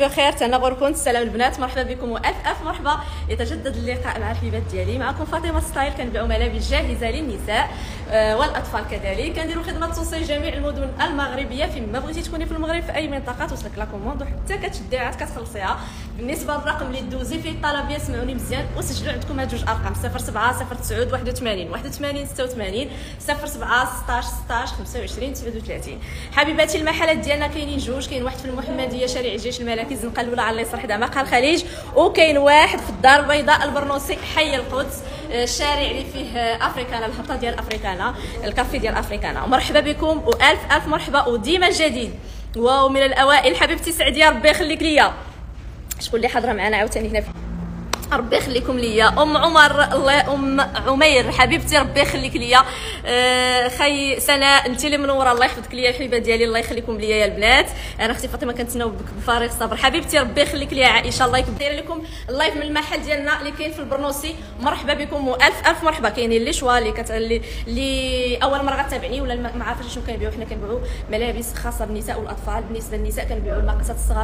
بخير تنغركم السلام البنات مرحبا بكم والف ألف مرحبا. يتجدد اللقاء مع الحبيبات ديالي. معكم فاطمة ستايل كنبيعوا ملابس جاهزة للنساء آه، والأطفال كذلك. كنديروا خدمة توصيل جميع المدن المغربية. فيما بغيتي تكوني في المغرب في أي منطقة توصلك la commande وحتى كتشديها عاد كتخلصيها. بالنسبة للرقم اللي دوزي فيه الطلبية سمعوني مزيان. وسجلوا عندكم هاد جوج أرقام 07 09 81 81 86 07 16 16 25 39 حبيباتي المحلات ديالنا كاينين جوج. كاين واحد في المحمدية شارع الجيش الملكي. زنقه الاولى على اليسار حدا مقهى الخليج وكاين واحد في الدار البيضاء البرنوسي حي القدس الشارع اللي فيه أفريكانا الهبطة ديال أفريكانا الكافي ديال أفريكانا. مرحبا بكم وألف ألف مرحبا وديما جديد. واو من الأوائل. حبيبتي سعديه ربي يخليك ليا. شكون اللي حاضرة معنا؟ عاوتاني هنا في ربي يخليكم ليا. أم عمر الله أم عمير حبيبتي ربي يخليك ليا. آه خي سناء انت اللي منورة الله يحفظك ليا. الحبيبة ديالي الله يخليكم ليا يا البنات. أنا أختي فاطمة كنتسناو بك بفارغ الصبر. حبيبتي ربي يخليك ليا عائشة الله يكبر. دايرة لكم ال live من المحل ديالنا اللي كاين في البرنوسي. مرحبا بكم وألف ألف مرحبا. كاينين اللي شوا اللي كت... اللي, اللي أول مرة غتابعني ولا ما عارفاش شنو كنبيعوا حنا كنبيعوا ملابس خاصة بالنساء والأطفال. بالنسبة للنساء كنبيعوا المقاسات الصغار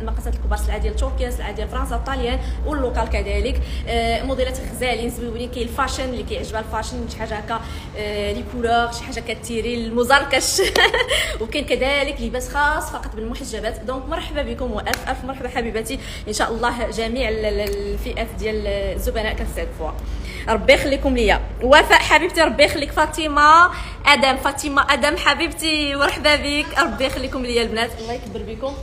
المقاسات الكبار سلعة ديال تركيا سلعة ديال فرنسا الطاليان وال local كذلك آه موديلات غزالين زويونين كاين ال fashion اللي كيعجبها ال fashion شي حاجة هكا آه les couleurs شي حاجة كتيري المزركش. وكاين كذلك لباس خاص فقط بالمحجبات. donc مرحبا بكم والف ألف مرحبا حبيباتي. إن شاء الله جميع الفئات ديال الزبناء كنستهدفوها ربي يخليكم ليا. وفاء حبيبتي ربي يخليك فاطمة. آدم فاطمة آدم حبيبتي. مرحبا بك. ربي يخليكم ليا البنات. الله يكبر بكم.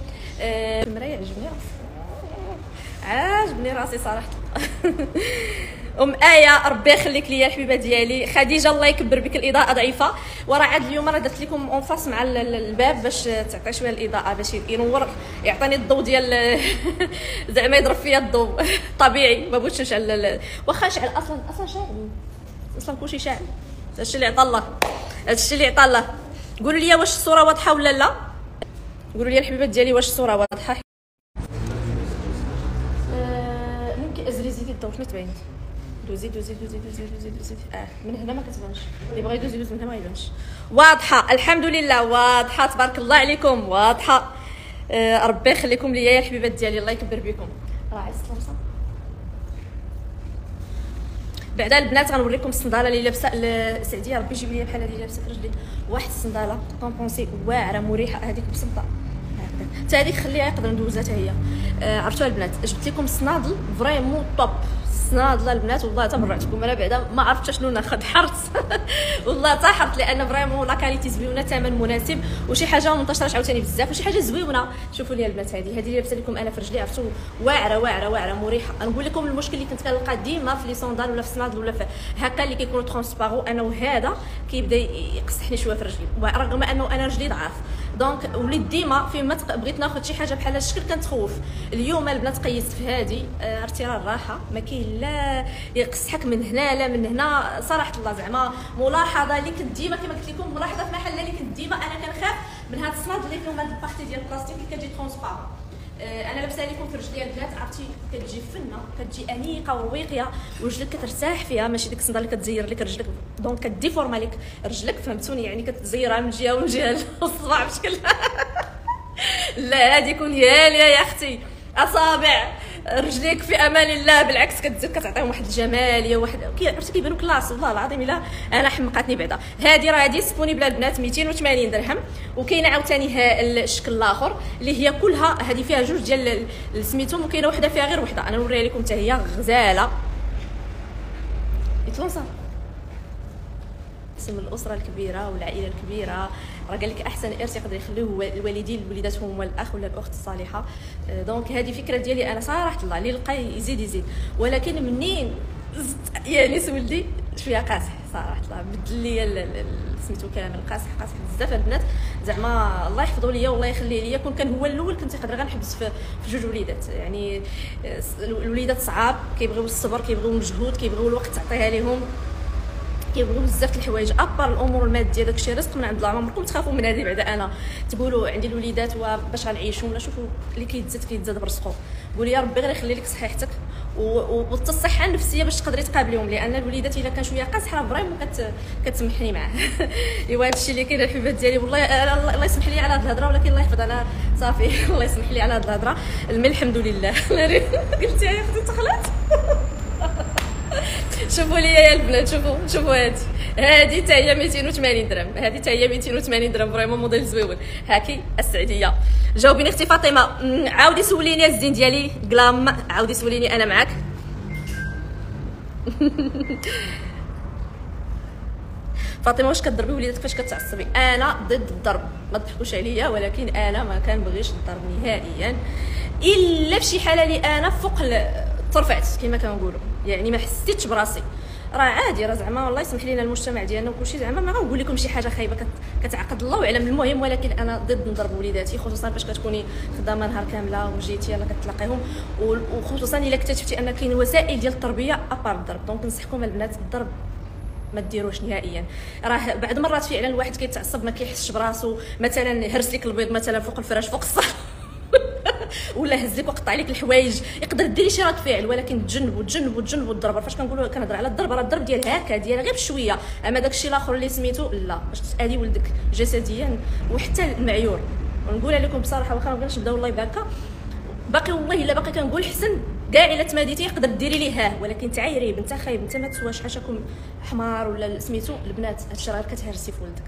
آه المرايه عجبني راسي عاجبني راسي صراحة أم آية ربي يخليك ليا الحبيبة ديالي. خديجة الله يكبر بك الإضاءة ضعيفة. وراه عاد اليوم أنا درت لكم en face مع الباب باش تعطي شوية الإضاءة باش ينور يعطيني الضوء ديال زعما يضرب فيا الضوء. طبيعي ما بغيتش نشعل واخا شعل أصلا أصلا شاعل. أصلا كلشي شاعل. هادشي اللي عطا الله. هادشي اللي عطا الله. قولوا لي واش الصورة واضحة ولا لا؟ قولوا لي الحبيبات ديالي واش الصورة واضحة؟ شنو تبين دوزي دوزي دوزي دوزي دوزي دوزي. آه من هنا ما كتبانش. اللي بغى يدوز يدوز من هنا ما يبانش. واضحة الحمد لله واضحة. تبارك الله عليكم واضحة. آه ربي يخليكم ليا يا الحبيبات ديالي الله يكبر بكم. راه عايز بعدا البنات غنوريكم الصندالة اللي لابسة سعدية ربي يجيب لي بحال هذه لابسة في رجلي. واحد الصندالة. compensée واعره مريحة. هذيك بسمطه حتى هذيك خليها يقدر ندوزها حتى هي. آه البنات؟ جبت لكم الصنادل vraiment top. الصنادله البنات والله تبرعتكم أنا بعدا ما عرفتش شنو ناخذ حرت والله طاحت لأن vraiment la qualité زويونه ثمن مناسب. وشي حاجة منتشرة عاوتاني بزاف. وشي حاجة زويونه شوفوا لي البنات هذه هذه اللي لابسة لكم أنا في رجلي عرفتوا واعرة واعرة واعرة مريحة. نقول لكم المشكل اللي كنت كنلقى ديما في les sandales ولا في الصنادل ولا في هكا اللي كيكونوا transparents أنا وهذا كيبدا يقصحني شوية في رجلي. رغم أنه أنا رجلي ضعاف. donc وليت ديما فيما بغيت ناخذ شي حاجة بحال الشكل كنتخوف. اليوم البنات قيست في آه، عرفتي راه الراحه ما كاين لا يقصحك من هنا لا من هنا. صراحة الله زعما ملاحظة اللي كنت ديما كما قلت لكم ملاحظة في محل اللي كنت ديما أنا كنخاف من هاد الصناد اللي فيهم هاد ال partie ديال البلاستيك اللي كتجي transparent أنا لابسة لكم في رجلي البنات عرفتي؟ كتجي فنة كتجي أنيقة ورويقيه ورجلك كترتاح فيها ماشي ديك الصندال اللي كتزير لك رجلك. donc كديفورما لك رجلك فهمتوني؟ يعني كتزيرها من جهة ومن جهة الصباع بشكل لا هذه كون يا يا أختي. أصابع. رجليك في أمان الله بالعكس كتزيد كتعطيهم واحد الجمال يا واحد عرفتي كيبانوا classe والله العظيم إلا أنا حمقاتني بعدا. هذه راه هذه disponible البنات 280 درهم. وكاينة عاوتاني الشكل الآخر اللي هي كلها هذه فيها جوج ديال سميتهم وكاينة وحدة فيها غير وحدة. أنا نوريها لكم حتى هي غزالة. يتلونصا اسم الأسرة الكبيرة والعائلة الكبيرة. راه قال لك أحسن إرث يقدر يخليه الوالدين لوليداتهم والاخ ولا الأخت الصالحة. آه، دونك هذه فكرة ديالي أنا صراحة الله اللي لقى يزيد يزيد. ولكن منين يعني سولدي شوية قاصح صراحة الله. بدل لي سميتو كلام القاصح قاصح بزاف البنات زعما الله يحفظه ليا والله يخليه ليا. كون كان هو الأول كنت نقدر غنحبس في, جوج وليدات. يعني آه، الوليدات صعاب كيبغيو الصبر كيبغيو المجهود كيبغيو الوقت تعطيها لهم كيبغيو بزاف الحوايج. à part الأمور المادية داكشي رزق من عند الله. عمركم تخافوا من هذه بعدا. أنا تقولوا عندي الوليدات وباش غنعيشوا ولا شوفوا اللي كيتزاد كيتزاد برزقو. قولي يا ربي غير يخلي لك صحيحتك وحتى الصحه النفسية باش تقدري تقابليهم لأن الوليدات إلا كان شوية قاصح راه vraiment كت كتسمحني معاه. أيوا هادشي اللي كاين الحبيبات ديالي. والله الله يسمح لي على هاد الهضرة ولكن الله يحفظ. أنا صافي. الله يسمح لي على هاد الهضرة. الحمد لله. قلتي يا أختي تخلط شوفوا لي يا البنات شوفوا شوفوا هادي. هادي حتى هي 280 درهم. هادي حتى هي 280 درهم vraiment modèle زويون. هاكي السعديه جاوبيني أختي فاطمة. عاودي سوليني الزين ديالي. كلام عاودي سوليني أنا معاك. فاطمة واش كضربي وليداتك فاش كتعصبي؟ أنا ضد الضرب. ما تضحكوش عليا ولكن أنا ما كنبغيش الضرب نهائيا. إلا فشي حالة لي أنا فوق ترفعت كما كنقولوا. يعني ما حسيتش براسي. راه عادي راه زعما والله يسمح لينا المجتمع ديالنا وكلشي زعما ما غنقول لكم شي حاجة خايبة كتعقد الله أعلم. المهم ولكن أنا ضد نضرب وليداتي خصوصا فاش كتكوني خدامة نهار كاملة وجيتي يلا كتلاقيهم. وخصوصا إلا اكتشفتي أن كاين وسائل ديال التربية à part الضرب. donc نصحكم البنات الضرب ما ديروش نهائيا. راه بعض المرات فعلا الواحد كيتعصب ما كيحسش براسو. مثلا هرس لك البيض مثلا فوق الفراش فوق الصاله ولا هز لك وقطع لك الحوايج. يقدر ديري شي رد فعل ولكن تجنبوا تجنبوا تجنبوا الضرب فاش كنقولوا كنهضر على الضرب راه الضرب ديال هكا ديال غير بشوية. أما داكشي الآخر اللي سميتو لا باش تادي ولدك جسديا وحتى المعيور. ونقولها لكم بصراحة واخا ما بغيناش نبداو الله بهكا. باقي والله إلا باقي كنقول حسن كاع الا تماديتي يقدر ديري ليه ها ولكن تعايري بنت خايب انت ما تسواش حاشاكم حمار ولا سميتو البنات. هادشي راه كتهرسي في ولدك.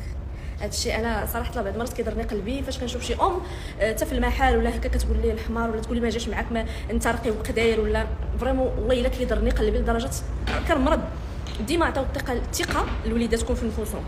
هذا الشيء أنا صراحة بعض المرات كيضرني قلبي. فاش كنشوف شي أم آه، حتى في المحل ولا هكا كتقول لي الحمار ولا تقول لي ما جاش معاك ما أنت رقيق داير ولا vraiment والله إلا كيضرني قلبي لدرجة كنمرض ديما عطاو الثقة الثقة لوليداتكم في نفوسهم.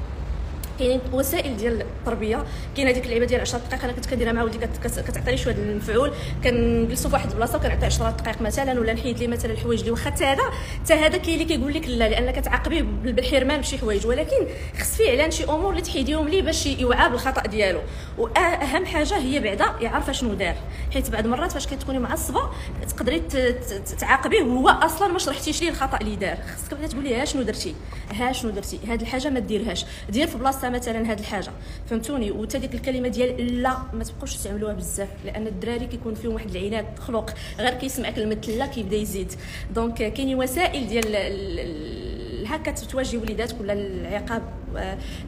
كاينين وسائل ديال التربية. كاينة هذيك اللعبه ديال 10 دقائق أنا كنت كنديرها مع ولدي كتعطيني شوية المفعول. كنجلسوا في واحد البلاصة وكنعطي 10 دقائق مثلا ولا نحيد ليه مثلا الحوايج اللي واخا حتى هذا حتى هذا كاين اللي كيقول لك لا لأن كتعاقبيه بالحرمان بشي حوايج. ولكن خص فعلا شي أمور اللي تحيديهم ليه باش يوعى بالخطأ ديالو. وأهم حاجة هي بعدا يعرف شنو دار حيت بعض المرات فاش كتكوني معصبه تقدري تعاقبيه وهو أصلا ما شرحتيش ليه الخطأ اللي دار. خصك بعدا تقولي ها شنو درتي؟ ها شنو درتي؟ هذه الحاجة ما ديرهاش. دير في بلاصة مثلا هذه الحاجة. فهمتوني؟ وتا ديك الكلمة ديال لا ما تبقاوش تعملوها بزاف لأن الدراري كيكون فيهم واحد العناد خلق غير كيسمع كلمه لا كيبدا يزيد. donc كاينين وسائل ديال هكا تواجهي وليداتك ولا العقاب؟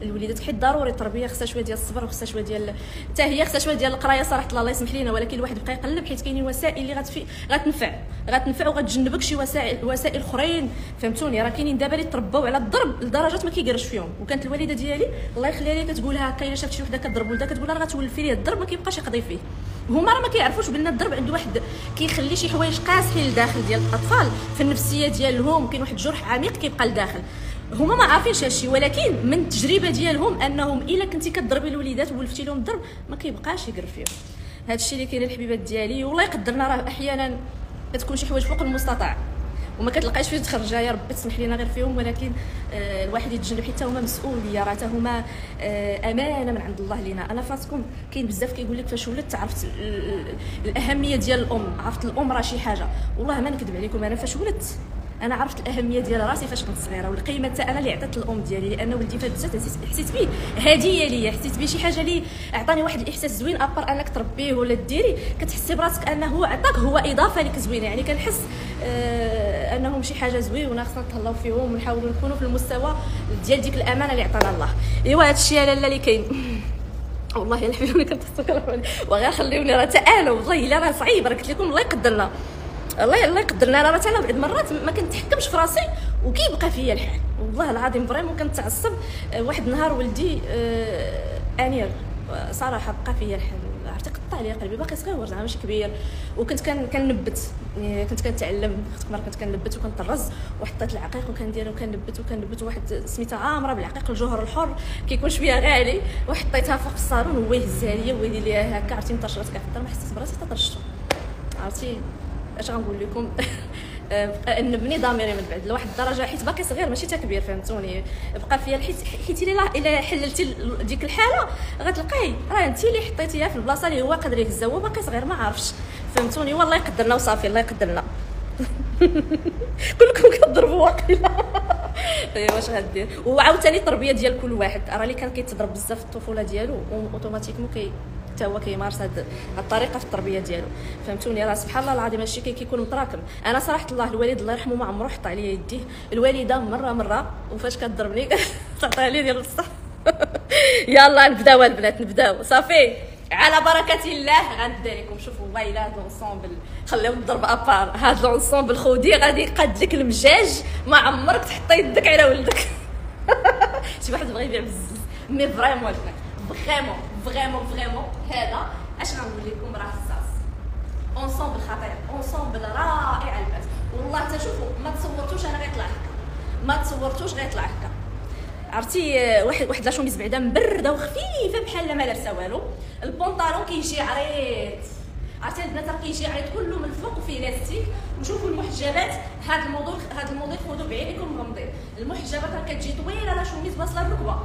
الوليدات حيت ضروري التربية خصها شوية ديال الصبر وخصها شوية ديال حتى هي خصها شوية ديال القراية صراحة الله يسمح لينا ولكن الواحد يبقى يقلب حيت كاينين وسائل اللي غتفي غتنفع. غتنفع وغتجنبك شي وسائل وسائل أخرين. فهمتوني؟ راه كاينين دابا اللي تربوا على الضرب لدرجة ما كيقرش فيهم. وكانت الوالدة ديالي الله يخليها لي كتقولها هكا الا شافت شي وحدة كضرب ولدها كتقول لها غتولفي ليه الضرب ما كيبقاش يقضي فيه. هما راه ما كيعرفوش بأن الضرب عند واحد كيخلي شي حوايج قاسحين لداخل ديال الأطفال. في النفسية ديالهم كاين واحد الجرح عميق كيبقى لداخل. هما ما عارفينش هادشي ولكن من التجربة ديالهم أنهم إلا كنتي كضربي الوليدات وولفتي لهم الضرب ما كيبقاش يقرب فيهم. هادشي اللي كاين الحبيبات ديالي والله يقدرنا راه أحيانا كتكون شي حوايج فوق المستطاع. وما كتلقايش فين تخرجها يا ربي تسمح لينا غير فيهم ولكن آه الواحد يتجنب حتى هما مسؤوليه راه هما آه أمانة من عند الله لينا. أنا فاتكم كاين بزاف كيقول لك فاش ولدت عرفت الأهمية ديال الأم عرفت الأم راه شي حاجة. والله ما نكذب عليكم أنا فاش ولدت أنا عرفت الأهمية ديال راسي فاش كنت صغيرة والقيمة حتى أنا اللي عطيت الام ديالي لأن ولدي فات حسيت به هديه ليا حسيت به شي حاجة اللي عطاني واحد الإحساس زوين أبار أنك تربيه ولا ديري كتحسي براسك أنه عطاك هو إضافة لك زوينة. يعني كنحس آه انهم شي حاجة زوينه خصنا نتهلاو فيهم ونحاولوا نكونوا في المستوى ديال ديك الأمانة اللي عطانا الله. إيوا هذا الشيء لاله اللي كاين. والله الحبيبه كنت وغير خليوني راه تعالوا والله إلا راه صعيب راه قلت لكم الله يقدرنا. الله الله يقدرنا راه مثلا بعض المرات ما كنتحكمش في راسي وكيبقى فيا الحال. والله العظيم vraiment كنتعصب. آه، واحد النهار ولدي آه انير صراحة بقى فيا الحال. عرفتي قطع لي قلبي. باقي صغير زعما ماشي كبير. وكنت كنبت يعني كنت كنتعلم. أختك مرة كنت كنبت وكنطرز وحطيت العقيق وكندير وكنبت وكنبت واحد سميتها عامره بالعقيق الجوهر الحر. كيكون شوية غالي. وحطيتها فوق الصالون. هو يهزها ليا ويدير ليها هكا. عرفتي مطرشات كنحطها ما حسيت براسي طرشتو عرفتي؟ اش غنقول لكم؟ نبني ضميري من بعد لواحد الدرجة حيت باقي صغير ماشي تا كبير فهمتوني؟ بقى فيا حيت حيت إلا إلا حللتي ديك الحالة غتلقاي راه انت اللي حطيتيها في البلاصة اللي هو قادر يهزها هو باقي صغير ما عارفش. فهمتوني؟ والله يقدرنا وصافي الله يقدرنا. كلكم كضربوا واقيلا. أيوا واش غدير؟ وعاوتاني التربية ديال كل واحد. راه اللي كان كيتضرب بزاف في الطفولة ديالو automatiquement كي حتى هو كيمارس هاد الطريقة في التربية ديالو. فهمتوني؟ راه سبحان الله العظيم هادشي كيكون متراكم. أنا صراحة الله الوالد الله يرحمه ما عمره حط عليا يديه. الوالدة مرة مرة وفاش كضربني تعطيها لي ديال بصح. يلا نبداو البنات نبداو. صافي على بركة الله. غنبدا لكم شوفوا والله هاد l'ensemble خليو نضرب à part. هاد l'ensemble خودي غادي يقاد لك المجاج. ما عمرك تحط يدك على ولدك. شي واحد بغى يبيع بزز. mais vraiment vraiment. vraiment vraiment هذا اش غنقول لكم راه حساس. ensemble خطير ensemble رائع البنات. والله تشوفوا ما تصورتوش أنا غيطلع هكا. ما تصورتوش غيطلع هكا. عرفتي واحد واحد la chemise بعدا مبردة وخفيفة بحال ما لابسة والو. البونطالون كيجي عريض عرفتي البنات كيجي عريض كله من الفوق وفيه لاستيك وشوفوا المحجبات. هذا الموضوع هذا الموضوع خذوا بعينكم مغمضين المحجبات راه كتجي طويلة la chemise واصلة الركبة.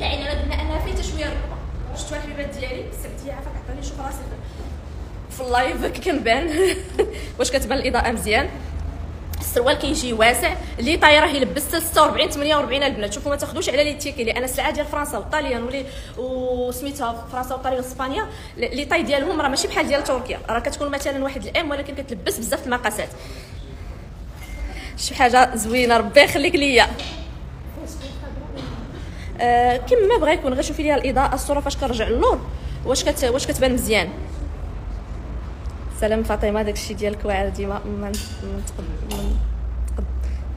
دعينا على بنا انها فايتة شوية الركبة. شفتوا الحبيبات ديالي سعدي عافاك عطاني شوف راسي. في ال live كنبان واش كتبان الإضاءة مزيان. السروال كيجي واسع. اللي طايرة هي لبست 46 48 البنات. شوفوا ما تاخذوش على l'étiquette لأن السلعه ديال فرنسا والطاليان ولي وسميتها فرنسا والطاليان وإسبانيا les tailles ديالهم راه ماشي بحال ديال تركيا. راه كتكون مثلا واحد ال M ولكن كتلبس بزاف المقاسات. شي حاجة زوينة ربي يخليك ليا. آه كما بغا يكون غير شوفي ليا الإضاءة الصورة فاش كنرجع اللور واش كت واش كتبان مزيان. سلام فاطمة داكشي ديالك واعر ديما من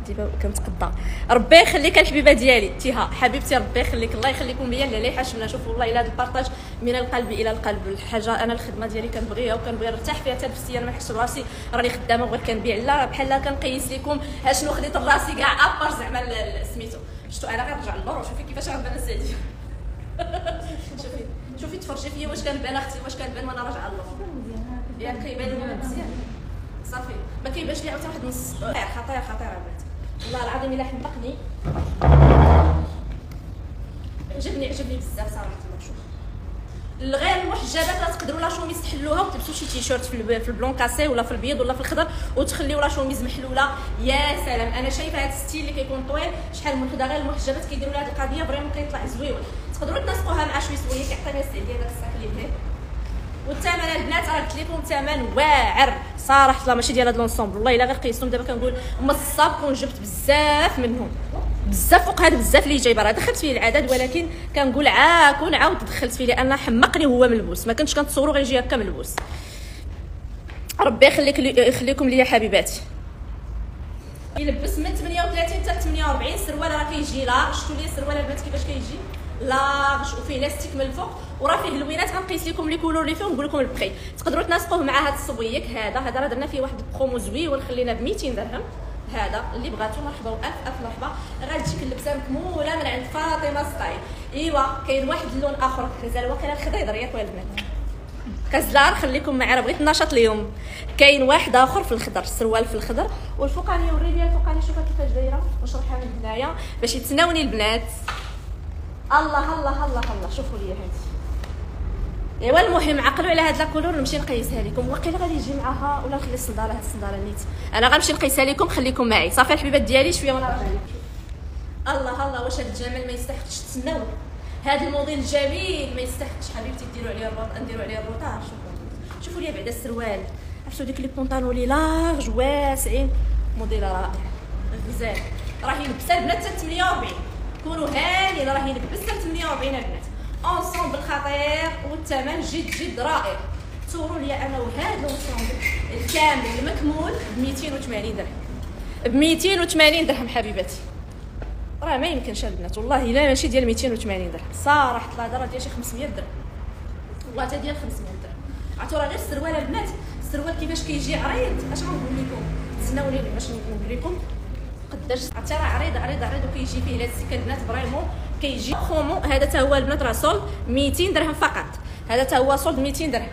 ديما كنتقضى ربي يخليك الحبيبة ديالي. تيها. حبيبتي ربي يخليك. الله يخليكم ليا اللي حاشمنا شوف والله الا هذا partage من القلب إلى القلب. الحاجة أنا الخدمة ديالي كنبغيها وكنبغي نرتاح فيها. حتى نفسيا ما نحسش براسي راني خدامة وغير كنبيع. لا بحال كنقيس لكم شنو خديت راسي كاع. أبار زعما سميتو. شفتو أنا غنرجع للور شوفي كيفاش غنبان سعيديه شوفي شوفي تفرجي فيا واش كنبان أختي واش كنبان وأنا راجعة للور ياك كيبان لي مزيان. صافي. ما كيبانش لي عاوتاني واحد نص خطير خطير البنات والله العظيم إلا حمقني. عجبني عجبني بزاف صراحة شوف الغير المحجبات تقدروا la chemise تحلوها وتلبسوا شي تيشيرت في ال blanc cassé ولا في البيض ولا في الخضر وتخليو la chemise محلولة. يا سلام. أنا شايفة هذا ال style اللي كيكون طويل شحال من غير المحجبات كيديروا لها هذه القضية vraiment كيطلع زوين. تقدروا تنسقوها مع شوية سويه كيعطيني السعديه داك ال sac اللي فيه والثمن البنات راه لكم ثمن واعر. صراحة ماشي ديال هاد l'ensemble والله إلا غير قيستهم دابا كنقول مصاب كون جبت بزاف منهم. بزاف فوق هذا بزاف اللي جايبه راه دخلت فيه العدد ولكن كنقول عاكون عاود دخلت فيه لأن حمقني هو ملبوس ما كنتش كنتصورو غيجي هكا ملبوس ربي يخليك يخليكم ليا حبيباتي. يلبس من 38 حتى 48 سروال راه كيجي لا. شفتوا لي السروال البنات كيفاش كيجي؟ large وفيه لاستيك من الفوق وراه فيه اللوينات غنقيس لكم les couleurs اللي فيه ونقول لكم البخي تقدروا تناسقوه مع هذا الصبيك هذا. هذا راه درنا فيه واحد البرومو زوين خلينا ب 200 درهم. هذا اللي بغاتو مرحبا والف ألف مرحبا غتجيك اللبسة مكمولة من عند فاطمة ستايل. إيوا كاين واحد اللون آخر غزال واقيلا الخضيضر ياك البنات كزلار خليكم معايا بغيت النشاط اليوم. كاين واحد آخر في الخضر السروال في الخضر. والفوقانيه وري لي الفوقانيه شوفها كيفاش دايرة. ونشرحها من هنايا باش يتسناوني البنات. الله الله الله الله شوفوا لي هذه ايوا المهم عقلوا على هاد la couleur نمشي نقيسها لكم. واقيلا غادي يجي معاها ولا نخلي الصندالة هاد الصندالة نيت. أنا غنمشي نقيسها لكم خليكم معي صافي الحبيبات ديالي شوية وأنا راجعة الله الله واش هاد الجمال ما يستحقش تسناو. هاد الموديل جميل ما يستحقش حبيبتي ديروا عليه الرو نديروا عليه الروطار شوفوا شوفوا لي بعدا السروال. عرفتوا ديك les pantalons les larges واسعين؟ موديل رائع غزال راه يلبسها البنات 48 كونوا هانيين راه يلبس 48 البنات. ensemble خطير والثمن جد جد رائع تصوروا لي أنا وهذا ال ensemble الكامل المكمول ب 280 درهم ب 280 درهم حبيباتي راه ما يمكنش البنات والله الا ماشي ديال 280 درهم صراحة راه ديال شي 500 درهم والله حتى ديال 500 درهم عرفتوا راه غير السروال البنات السروال كيفاش كيجي عريض اش غنقول لكم تسناوني باش نقول لكم قداش حتى راه عريض عريض عريض وكيجي فيه لاستيك البنات vraiment كيجي. خومو هذا تا هو البنات راه solde 200 درهم فقط. هذا تا هو solde 200 درهم.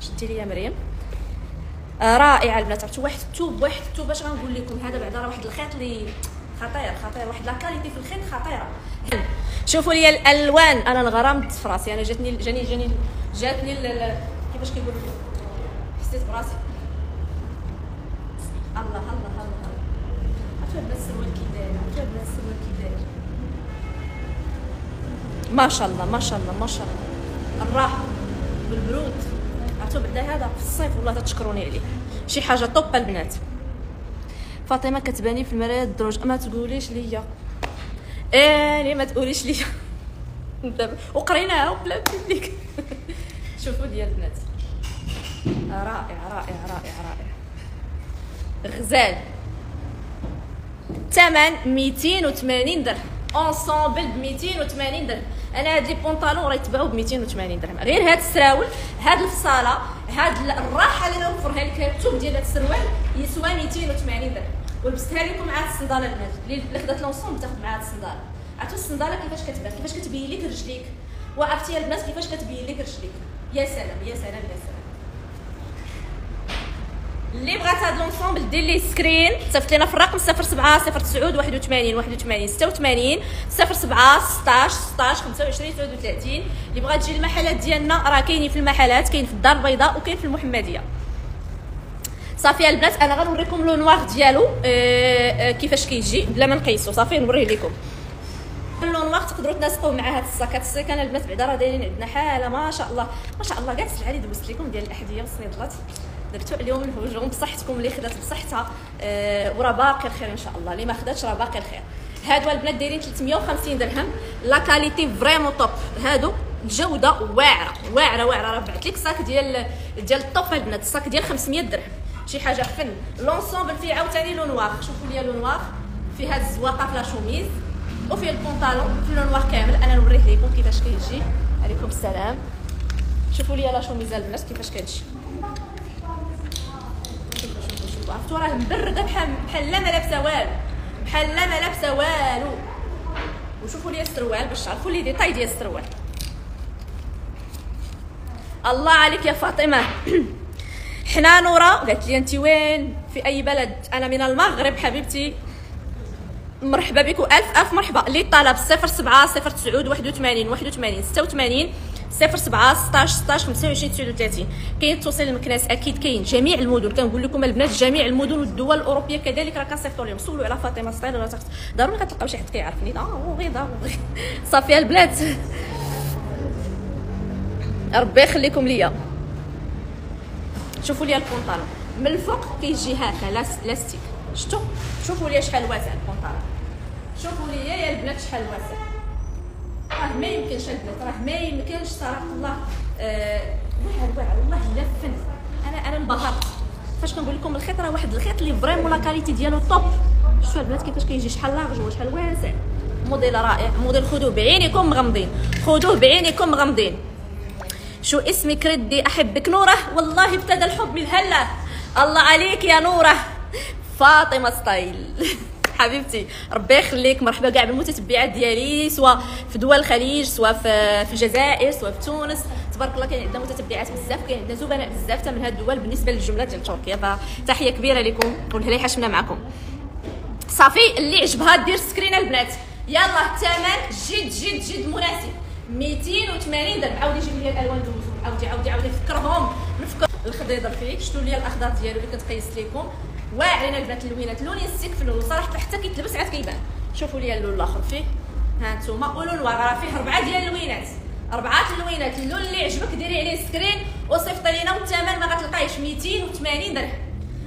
شدي لي يا مريم. آه رائعة البنات عرفتوا؟ واحد الثوب واحد الثوب اش غنقول لكم هذا بعدا راه واحد الخيط اللي خطير خطير. واحد la qualité في الخيط خطيرة. شوفوا لي الألوان. أنا الغرام في راسي. أنا جاتني جاني جاني جاتني كيفاش كيقولوا؟ حسيت براسي. الله الله الله. ما شاء الله ما شاء الله ما شاء الله. الراحة بالبرود. عرفتوا بعدا هذا في الصيف والله تشكروني عليه. شي حاجة طوب البنات. فاطمة كتباني في المرايه الدروج. ما تقوليش ليا إيه ليه ما تقوليش ليا وقريناها وبلا ليك. شوفوا ديال البنات. رائع رائع رائع رائع. غزال. الثمن 280 درهم. ensemble ب 280 درهم. أنا هاد les pantalons راه يتباعوا ب 280 درهم. غير هاد السراول هاد الفصالة هاد الراحة اللي نوفرها لك الثوب ديال هاد السروال يسوى 280 درهم. ولبستها لكم مع هاد الصندالة البنات اللي خدات l'ensemble تاخذ مع هاد الصندالة. عرفتوا الصندالة كيفاش كتبان؟ كيفاش كتبين لك رجليك؟ وعرفتي البنات كيفاش كتبين لك رجليك؟ يا سلام يا سلام يا سلام. اللي بغات هاد l'ensemble دير لي screen. صيفط لينا في الرقم 07 09 81 81 86 07 16 16 25 33 اللي بغات تجي المحلات ديالنا راه كاينين في المحلات كاين في الدار البيضاء وكاين في المحمدية. صافي البنات أنا غنوريكم le noir ديالو آه آه كيفاش كيجي. بلا ما نقيسو صافي نوريه لكم le noir تقدروا تناسقوه مع هاد الصاكات الصيكان البنات بعدا راه دايرين عندنا حالة ما شاء الله ما شاء الله كاع السلعة اللي دوزت لكم ديال الأحذية والصندلات. درتو عليهم الهجوم بصحتكم اللي خدات بصحتها آه وراه باقي الخير إن شاء الله. اللي ما خداتش راه باقي الخير. هادو البنات دايرين 350 درهم. la qualité vraiment top. هادو الجوده واعرة واعرة واعرة. راه بعثت لك ال sac ديال ديال الطوب البنات. ال sac ديال 500 درهم. شي حاجة فن. l'ensemble فيه عاوتاني le noir. شوفوا ليا le noir. فيه هاد الزواقه في la chemise. وفيه البونطالون في le noir كامل. أنا نوريه لكم كيفاش كيجي. عليكم السلام. شوفوا ليا la chemise البنات كيفاش كتجي. عرفتوا راه مبرده بحال بحال لا ما لابسة والو. بحال لا ما لابسة والو. وشوفوا لي السروال باش تعرفوا les détails ديال السروال. الله عليك يا فاطمة. حنا نورا. قالت لي انت وين؟ في أي بلد؟ أنا من المغرب حبيبتي. مرحبا بكم. ألف ألف مرحبا. اللي طلب 07 09 81 81 86 07 16 16 25 39 كاين التوصيل لمكناس أكيد كاين جميع المدن. كنقول لكم البنات جميع المدن والدول الأوروبية كذلك راه كنصيفطوا لهم سولوا على فاطمة ولا تخت. ضروري غتلقاو شي حد كيعرفني آه غير صافي البنات. ربي يخليكم ليا. شوفوا لي البونطالون من الفوق كيجي هكا لاستيك. شفتوا؟ شوفوا لي شحال واسع البونطالون شوفوا لي يا البنات شحال واسع. راه ما يمكنش البنات راه ما يمكنش صراحة الله. آه واعر واعر والله إلا فن. أنا أنا انبهرت. فاش كنقول لكم الخيط؟ راه واحد الخيط اللي vraiment la qualité ديالو top شوفوا البنات كيفاش كيجي شحال large وشحال واسع. موديل رائع. موديل خذوه بعينكم مغمضين. خذوه بعينكم مغمضين. شو اسمك ردي أحبك نورة؟ والله ابتدى الحب من هلا. الله عليك يا نورة. فاطمة ستايل. حبيبتي. ربي يخليك. مرحبا كاع بالمتتبعات ديالي سواء في دول الخليج سواء في, الجزائر سواء في تونس. تبارك الله كاين عندنا متتبعات بزاف كاين عندنا زبناء بزاف من هاد الدول بالنسبة للجملة ديال تركيا. فتحيه كبيرة لكم. والهلا حشمنا معكم. صافي اللي عجبها دير screen البنات. يلا الثمن جد جد جد مناسب. 280 درهم. عاودي جيب لي الألوان دوزو. عاودي عاودي عاودي. فكرهم نفكر الخضيضر فيه شتو لي الأخضر ديالو اللي كنت قيست لكم واعرين البنات اللوينات اللون يسيك في اللون صراحة حتى كيتلبس عاد كيبان شوفوا لي اللون الآخر فيه. ها أنتم ولون راه فيه أربعة ديال اللوينات. أربعة اللوينات. اللون اللي عجبك ديري عليه screen. وصيفطي لينا والثمن. ما غتلقايش 280 درهم.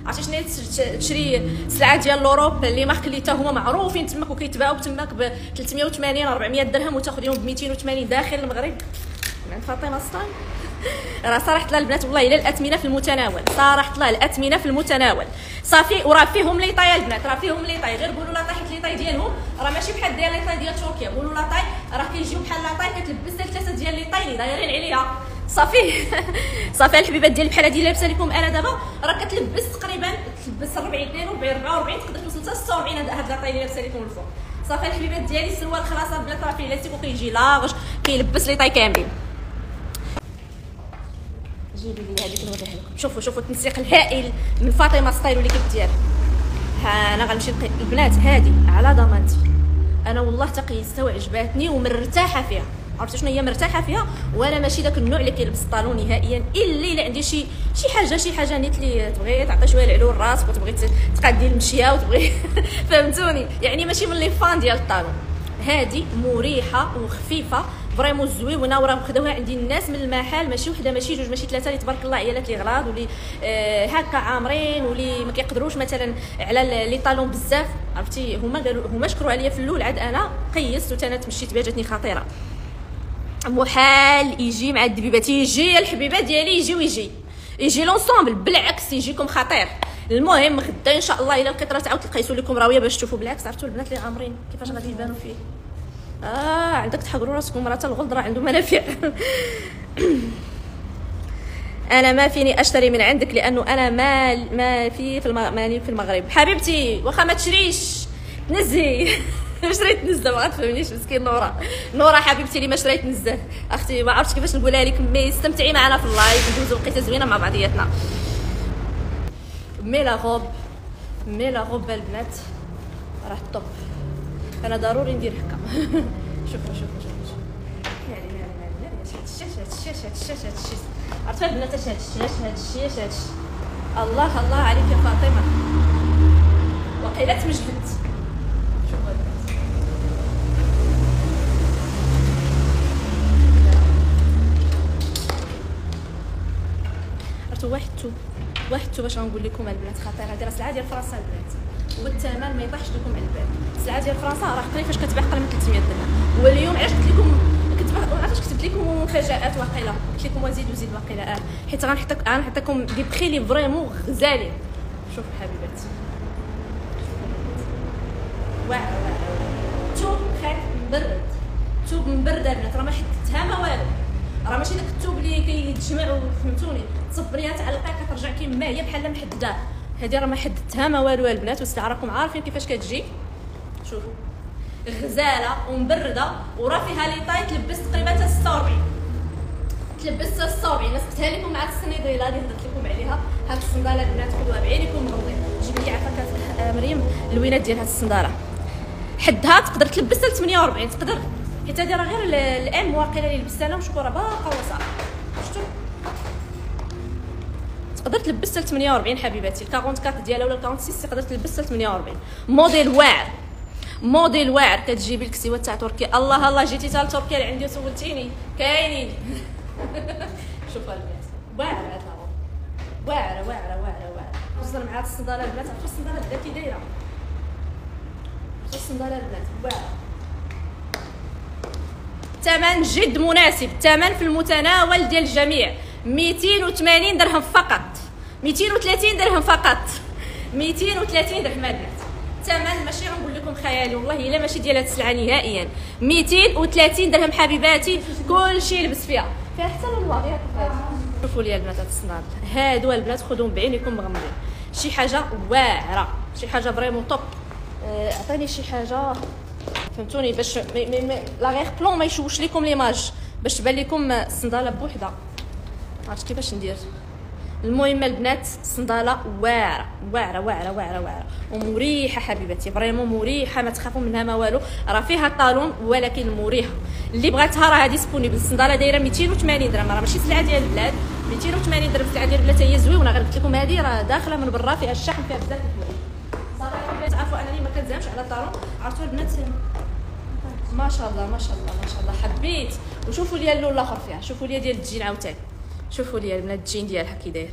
عرفتي شنو تشري سلعة ديال l'Europe les marques اللي حتى هما معروفين تماك وكيتباعوا تماك ب 380 400 درهم وتاخذيهم ب 280 داخل المغرب. من فاطمة سطان. راه صراحة الله البنات والله إلا الاثمنه في المتناول. صراحة الله الاثمنه في المتناول. صافي وراه فيهم لي طاي البنات راه فيهم لي طاي غير قولوا لا طاي حيت لي طاي ديالهم راه ماشي بحال ديال لي طاي ديال تركيا. قولوا لا طاي راه كيجيو بحال لا طاي كتلبس لك ثلاثة ديال لي طاي دايرين عليها. صافي. صافي الحبيبات ديال بحال هادي لابسة لكم أنا دابا. راه كتلبس تقريبا تلبس 40 42 44 تقدر توصل حتى 46 هاد لا طاي اللي لابسة لكم الفوق. صافي الحبيبات ديالي السروال خلاص البنات راه فيه لاستيك وكيجي large كيلبس les tailles كاملين. جيبي لي هذيك نوريها لكم شوفوا شوفوا التنسيق الهائل من فاطمة ستايل اللي ديالها أنا غنمشي البنات هذه على ضمانتي. أنا والله تقيستها وعجباتني ومرتاحة فيها. عرفتي شنو هي مرتاحة فيها؟ وأنا ماشي داك النوع اللي كيلبس ال talon نهائيا إلا إلا عندي شي شي حاجة شي حاجة نيت اللي تبغي تعطي شوية العلو لراسك وتبغي تقادي المشية وتبغي فهمتوني؟ يعني ماشي من les fans ديال ال talon. هذه مريحة وخفيفة. vraiment زويونه وراه مخدوها عندي الناس من المحل ماشي وحده ماشي جوج ماشي ثلاثة اللي تبارك الله عيالات اللي غلاض واللي آه هكا عامرين واللي ما كيقدروش مثلا على les talons بزاف. عرفتي؟ هما قالوا هما شكروا عليا في الأول عاد أنا قيست وتانا تمشيت بها جاتني خطيرة. محال يجي مع الدبيبات يجي الحبيبة ديالي يجي ويجي. يجي لونسومبل بالعكس يجيكم خطير. المهم غدا إن شاء الله إلى القطرة تعاود تلقيتو لكم راوية باش تشوفوا بالعكس عرفتوا البنات اللي غامرين كيفاش غادي يبانوا فيه. آه عندك تحضروا راسكم راه الغلظ راه عنده منافع. أنا ما فيني أشتري من عندك لأنه أنا ما ما في في ماني في المغرب. حبيبتي واخا ما تشريش. نزي شريت نزه ما تفهمنيش مسكين نورا. نورا حبيبتي اللي ما شريت نزه. أختي ما عرفتش كيفاش نقولها لك. mais استمتعي معنا في ال live. ندوزو وقيته زوينة مع بعضياتنا. mais la robe mais la robe البنات. راه top. أنا ضروري ندير هكا شوفوا شوفوا شوفوا يعني يعني يعني هاد الشاش هاد الشاش هاد الشاش هاد الشاش الله الله عليك يا فاطمه وقيلة تمجدت شوفوا واحد تو واحد باش غنقول لكم البنات؟ خاطر هذه راه سلعة ديال فرنسا البنات. والثمن ما يطيحش لكم على البال. السلعه ديال فرنسا راه قريب فاش كتباع قريب من 300 درهم. واليوم علاش قلت لكم عرفتش كتبت لكم مفاجآت واقيلا؟ قلت لكم وزيد وزيد واقيلا. آه. حيت غنحط غنحط لكم des prix لي vraiment غزالين شوفوا حبيبات واعره واعره توب خير مبرد توب مبرد البنات. راه ما حدتها ما والو. راه ماشي داك التوب اللي كيتجمع فهمتوني؟ تصبريها تعلقيها كترجع كيما هي بحال محدده هذه راه ما حددتها ما والو البنات واستعراكم عارفين كيفاش كتجي. شوفوا غزالة ومبردة وراه فيها les tailles تلبس تقريبا حتى 46 تلبس 46 نسقتها لكم مع السنيديله اللي هضرت لكم عليها. هاد الصندالة البنات خذوها بعينكم مغمضين جيب لي عفاك آه، مريم الوينات ديال هاد الصندالة. حدها تقدر تلبس حتى 48 تقدر حيت هادي راه غير الام واقيلا اللي لبستها راه باقا وصافي. شفتوا تقدر تلبس حتى 48 حبيباتي ال 44 ديالها ولا ال 46 تقدر تلبس حتى 48 موديل واعر. موديل واعر كتجيبي الكسيوة تاع تركيا. الله الله جيتي حتى لتركيا عندي وسولتيني. كاينين شوفوا البنات. واعرة هاد واعرة واعرة واعرة واعرة. خصوصا مع هاد الصندالة البنات عرفتوا الصندالة بدا كي دايرة. الصندالة البنات. واعرة. ثمن جد مناسب ثمن في المتناول ديال الجميع. 280 درهم فقط. 230 درهم فقط. 230 درهم البنات ثمن ماشي غنقول لكم خيالي والله إلا ماشي ديال هاد السلعة نهائيا. 230 درهم حبيباتي كلشي لبس فيها. فيها حتى الواغ شوفوا لي البنات هاد الصناد. هادو البنات خذوهم بعينكم مغمضين شي حاجة واعرة. شي حاجة vraiment top. آه، عطيني شي حاجة. فهمتوني؟ باش مي مي مي لا غير بلون ما يشوش لكم l'image باش تبان لكم الصنداله بوحدها. عرفت كيفاش ندير. المهم البنات الصنداله واعرة واعرة واعرة واعرة واعرة. ومريحة حبيباتي vraiment مريحة ما تخافوا منها ما والو. راه فيها ال talon ولكن مريحه اللي بغاتها راه disponible. الصندالة دايرة 280 درهم. راه ماشي سلعة ديال البلاد. 280 درهم سلعة ديال البلاد هي زوينة. غير قلت لكم هذه راه داخلة من برا فيها الشحن فيها بزاف صراحة تعرفوا انني ما كنزعمش على ال talon عرفتوا البنات ما شاء الله ما شاء الله ما شاء الله. حبيت. وشوفوا لي اللون الآخر فيها. شوفوا لي ديال الجين عاوتاني. شوفوا لي البنات الجين ديالها كي داير.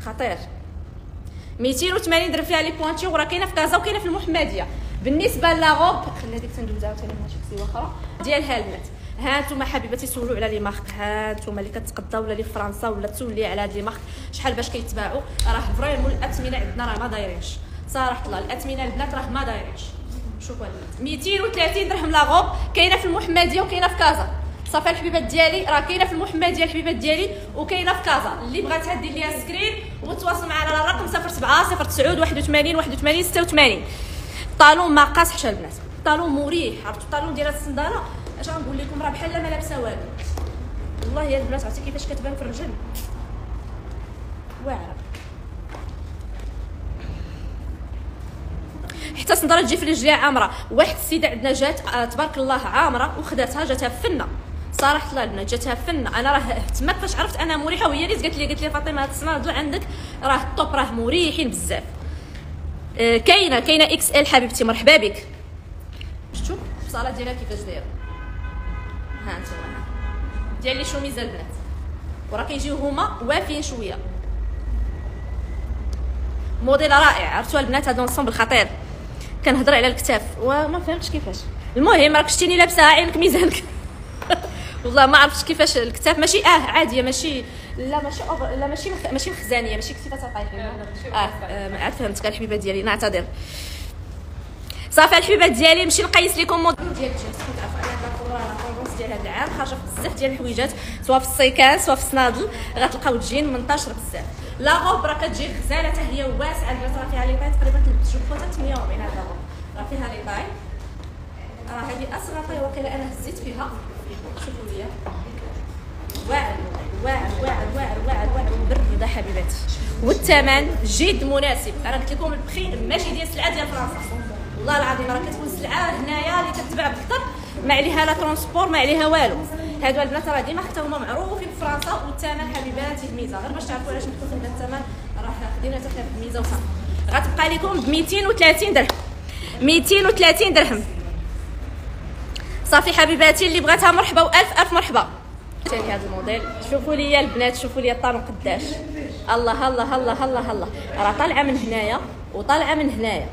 خطير. 280 درهم فيها les pointures وراه كاينة في كازا وكاينة في المحمدية. بالنسبة la robe خلي هذيك تندوز عاوتاني ماشي كسيوه أخرى ديالها البنات. ها أنتم حبيباتي سولوا على les marques. ها أنتم اللي كتقضاو ولا لي فرنسا ولا تسولي على هاد les marques. شحال باش كيتباعوا. راه vraiment الأثمنة عندنا راه ما دايرينش. صراحة الله. الاثمنه البنات راه ما دايرينش. شوفوا البنات 230 درهم la robe كاينة في المحمديه وكاينة في كازا. صافي الحبيبات ديالي راه كاينة في المحمديه الحبيبات ديالي وكاينة في كازا. اللي بغات دير ليها screen وتواصل معنا على الرقم 07 09 81 81 86 talon ما البنات. talon مريح عرفتوا؟ ال talon ديال الصندالة. اش غنقول لكم؟ راه بحال ما لابسة والو. والله يا البنات عرفتي كيفاش كتبان في الرجل؟ واعرة. حتى الصندره تجي في رجليها عامرة. واحد السيدة عندنا جات آه تبارك الله عامرة وخداتها جاتها فنه صراحة الله البنات جاتها فنه أنا راه تما فاش عرفت أنا مريحة وهي اللي قالت لي قالت لي فاطمة هاد الصنادل عندك راه ال top راه مريحين بزاف. آه كاينة كاينة XL حبيبتي مرحبا بك. شفتوا الصاله ديالها كيفاش دايرة. ها انتما ديال les chemises البنات. وراه كيجيو هما وافين شوية. موديل رائع. عرفتوا البنات هذا l'ensemble خطير. كنهضر على الكتاف وما فهمتش كيفاش. المهم راك شتيني لابسة عينك ميزانك. والله ما عرفتش كيفاش الكتاف ماشي آه عاديه ماشي لا ماشي over لا ماشي مخ... ماشي مخزانية ماشي كتيفه طايحين آه, آه عاد فهمتك الحبيبة ديالي نعتذر. صافي الحبيبات ديالي نمشي نقيس لكم مود. ديال الجنس كنت عارفة أنا ديال هذا العام خارجه في بزاف ديال الحويجات سواء في السيكان سواء في الصنادل. غتلقاو تجين منتشر بزاف. la robe راه كتجي غزالة حتى هي واسعة البنات راه فيها les tailles تقريبا تلبس شوفوا حتى 140 هذا غوب. راه فيها les tailles راه هذه اصغر taille وكلا أنا هزيت فيها. شوفوا ليا. واعر واعر واعر واعر واعر واعر وبرده حبيباتي. والثمن جد مناسب. أنا قلت لكم البخي ماشي ديال السلعه ديال فرنسا. والله العظيم راه كتكون سلعة هنايا اللي كتباع بكثر ما عليها لا transport ما عليها والو. هادو البنات راه ديما حتى هما معروفين في فرنسا والثمن حبيباتي الميزه غير باش تعرفوا علاش نحطوا في الثمن راه خدينا حتى حنا الميزه وصافي. غتبقى لكم ب 230 درهم. 230 درهم. صافي حبيباتي اللي بغاتها مرحبا وألف ألف مرحبا. ثاني هذا الموديل. شوفوا لي البنات شوفوا لي ال talon قداش. الله الله الله الله الله. راه طالعة من هنايا وطالعة من هنايا.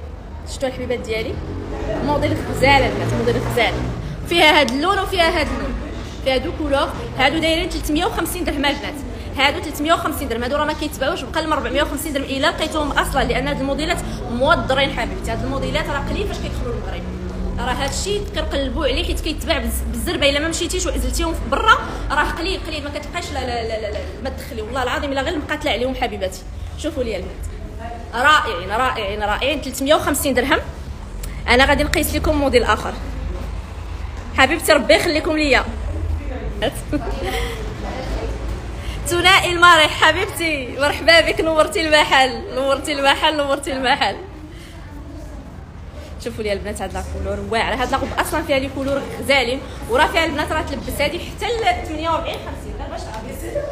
شفتوا الحبيبات ديالي؟ موديل غزال البنات موديل غزال فيها هاد اللون وفيها هاد اللون. فيها deux couleurs هادو دايرين 350 درهم البنات هادو 350 درهم هادو راه ما كيتباعوش بقل من 450 درهم إلا لقيتوهم أصلا لأن هاد الموديلات موضرين حبيبتي. هاد الموديلات راه قليل فاش كيدخلوا للمغرب راه هادشي كنقلبوا عليه حيت كيتباع بالزربة. إلا ما مشيتيش وعزلتيهم برا راه قليل قليل. ما كتلقاش لا لا لا, لا, ما تدخلي. والله العظيم إلا غير مقاتلة عليهم حبيباتي. شوفوا لي البنات رائعين رائعين رائعين. 350 درهم. أنا غادي نقيس لكم موديل آخر. حبيبتي ربي يخليكم ليا. ثنائي المرح حبيبتي مرحبا بك نورتي المحل نورتي المحل نورتي المحل. شوفوا لي البنات هاد la couleur واعرة هاد la couleur أصلا فيها les couleurs غزالين وراه فيها البنات راه تلبس هادي حتى ل 48 50 غير باش